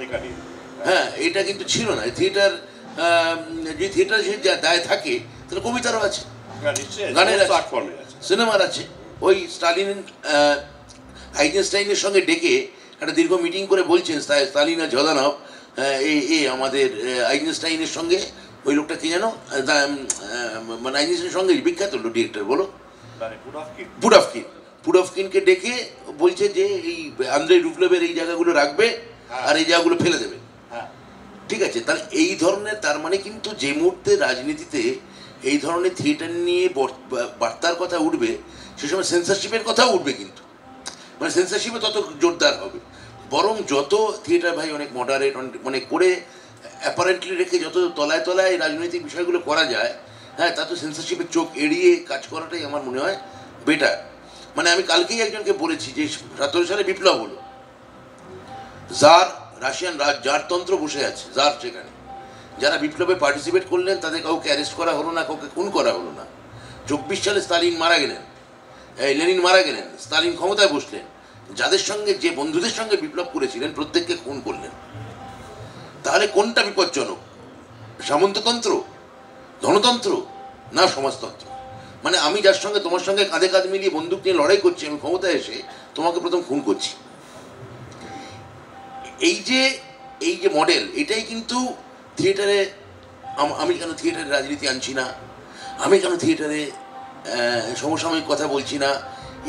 হ্যাঁ এটা কিন্তু ছিল না। থিয়েটার আহ, যে থিয়েটার সে দায় থাকে তাহলে কবিতারও আছে। হ্যাঁ, গানের সিনেমার আছে ওই স্টালিন আইনস্টাইনের সঙ্গে ডেকে একটা দীর্ঘ মিটিং করে বলছেন স্টালিন আর এই আমাদের আইনস্টাইনের সঙ্গে ওই লোকটা কি জানো মানে আইনস্টাইনের সঙ্গে বিখ্যাত লোক ডিরেক্টর বলো। মানে। পুডাফকিন পুডাফকিনকে ডেকে বলছে যে এই আন্দ্রে রুফলেবের এই জায়গাগুলো রাখবে আর এই জায়গাগুলো ফেলে দেবে। হ্যাঁ। ঠিক আছে তাহলে এই ধরনের তার মানে কিন্তু যে মুহূর্তে রাজনীতিতে এই ধরনের থিয়েটার নিয়ে বর- বার্তার কথা উঠবে, সে সময় সেন্সারশিপের কথাও উঠবে কিন্তু। মানে সেন্সারশিপে তত জোরদার হবে। বরং যত থিয়েটার ভাই অনেক মডারেট মানে করে অ্যাপারেন্টলি রেখে যত তলায় তলায় রাজনৈতিক বিষয়গুলো করা যায় হ্যাঁ তা তো সেন্সারশিপের চোখ এড়িয়ে কাজ করাটাই আমার মনে হয় বেটার মানে আমি কালকেই একজনকে বলেছি যে, সতেরো সালে বিপ্লব হলো। জার রাশিয়ান রাজ জারতন্ত্র বসে আছে জার সেখানে। যারা বিপ্লবে পার্টিসিপেট করলেন, তাদের কাউকে অ্যারেস্ট করা হলো না, কাউকে খুন করা হলো না। চব্বিশ সালে স্টালিন মারা গেলেন। লেনিন মারা গেলেন। স্টালিন ক্ষমতায় বসলেন। যাদের সঙ্গে, যে বন্ধুদের সঙ্গে বিপ্লব করেছিলেন, প্রত্যেককে খুন করলেন। তাহলে কোনটা বিপজ্জনক? সামন্ততন্ত্র? ধনতন্ত্র? না সমাজতন্ত্র? মানে আমি যার সঙ্গে, তোমার সঙ্গে কাঁধে কাঁধ মিলিয়ে বন্দুক নিয়ে লড়াই করছি, আমি ক্ষমতায় এসে তোমাকে প্রথম খুন করছি। এই যে এই যে মডেল এটাই কিন্তু থিয়েটারে আমি কেন থিয়েটারে রাজনীতি আনছি না? আমি কেন থিয়েটারে সমসাময়িক কথা বলছি না?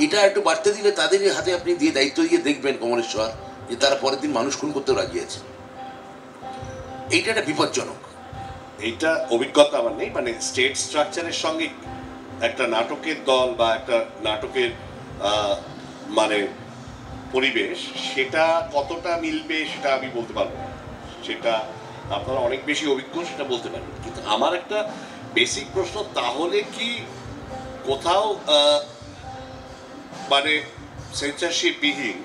এটা একটু বাড়তে দিলে তাদের হাতে আপনি দিয়ে দায়িত্ব দিয়ে দেখবেন কমলেশ্বর, যে তারা পরের দিন মানুষ খুন করতে রাজি আছে। এইটা একটা বিপজ্জনক। এইটা অভিজ্ঞতা আমার নেই মানে স্টেট স্ট্রাকচারের সঙ্গে একটা নাটকের দল বা একটা নাটকের মানে পরিবেশ, সেটা কতটা মিলবে সেটা আমি বলতে পারব সেটা আপনারা অনেক বেশি অভিজ্ঞ, সেটা বলতে পারেন। কিন্তু আমার একটা বেসিক প্রশ্ন, তাহলে কি কোথাও মানে সেন্সারশিপ বিহীন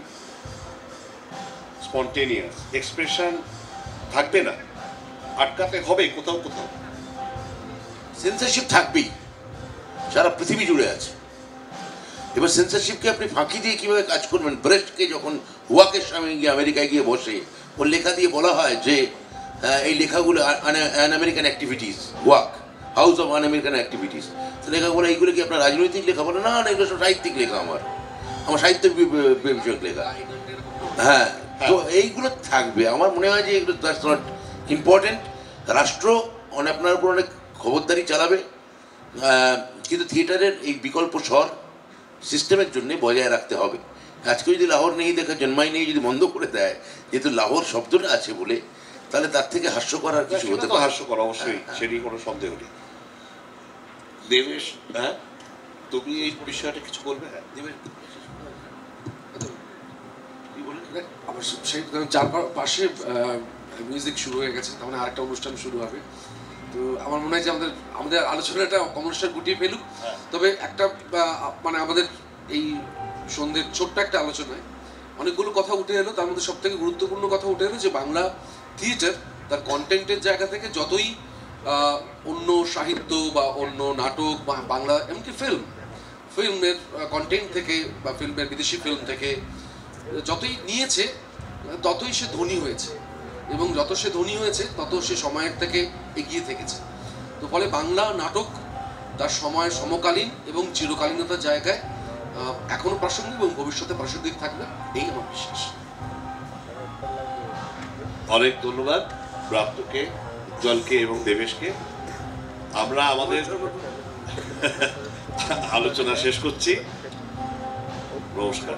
স্পন্টেনিয়াস এক্সপ্রেশন থাকবে না? আটকাতে হবে কোথাও কোথাও। সেন্সারশিপ থাকবেই। সারা পৃথিবী জুড়ে আছে। এবার সেন্সারশিপকে আপনি ফাঁকি দিয়ে কীভাবে কাজ করবেন? ব্রেস্টকে যখন হুয়াকের সামনে গিয়ে আমেরিকায় গিয়ে বসে, ওর লেখা দিয়ে বলা হয় যে এই লেখাগুলো un American activities walk house of un American activities তো লেখাগুলো, এইগুলো কি আপনার রাজনৈতিক লেখা বলে? না না, এগুলো সব সাহিত্যিক লেখা আমার। আমার সাহিত্য বিষয়ক লেখা। হ্যাঁ তো এইগুলো থাকবে। আমার মনে হয় যে এগুলো দ্যাটস নট ইম্পর্টেন্ট রাষ্ট্র অনেক আপনার উপর অনেক খবরদারি চালাবে। কিন্তু থিয়েটারের এই বিকল্প স্বর সিস্টেমের জন্য বজায় রাখতে হবে। আজকে যদি লাহোর নেই, দেখা জন্মাই নেই, যদি বন্ধ করে দেয়, যেহেতু লাহোর শব্দটা আছে বলে তাহলে তার থেকে হাস্য করার কিছু হতে পারে। হাস্যকর অবশ্যই সেটি কোনো সন্দেহ নেই। দেবেশ হ্যাঁ? তুমি এই বিষয়টা কিছু বলবে? হ্যাঁ আবার সেই চার পাশে মিউজিক শুরু হয়ে গেছে তার মানে আরেকটা অনুষ্ঠান শুরু হবে। তো আমার মনে হয় যে আমাদের আমাদের আলোচনাটা অনুষ্ঠান গুটিয়ে ফেলুক। তবে একটা মানে আমাদের এই সন্ধ্যের ছোট্ট একটা আলোচনায় অনেকগুলো কথা উঠে এলো। তার মধ্যে সব থেকে গুরুত্বপূর্ণ কথা উঠে এলো যে বাংলা থিয়েটার, তার কন্টেন্টের জায়গা থেকে যতই অন্য সাহিত্য বা অন্য নাটক বা বাংলা, এমনকি ফিল্ম ফিল্মের কন্টেন্ট থেকে বা ফিল্মের বিদেশি ফিল্ম থেকে যতই নিয়েছে, ততই সে ধনী হয়েছে। এবং যত সে ধনী হয়েছে, তত সে সময়ের থেকে এগিয়ে থেকেছে। তো ফলে বাংলা নাটক তার সময় সমকালীন এবং চিরকালীনতার জায়গায় এখনও প্রাসঙ্গিক এবং ভবিষ্যতে প্রাসঙ্গিক থাকবে, এই আমার বিশ্বাস। অনেক ধন্যবাদ প্রাপ্তকে জলকে এবং দেবেশকে। আমরা আমাদের আলোচনা শেষ করছি। নমস্কার।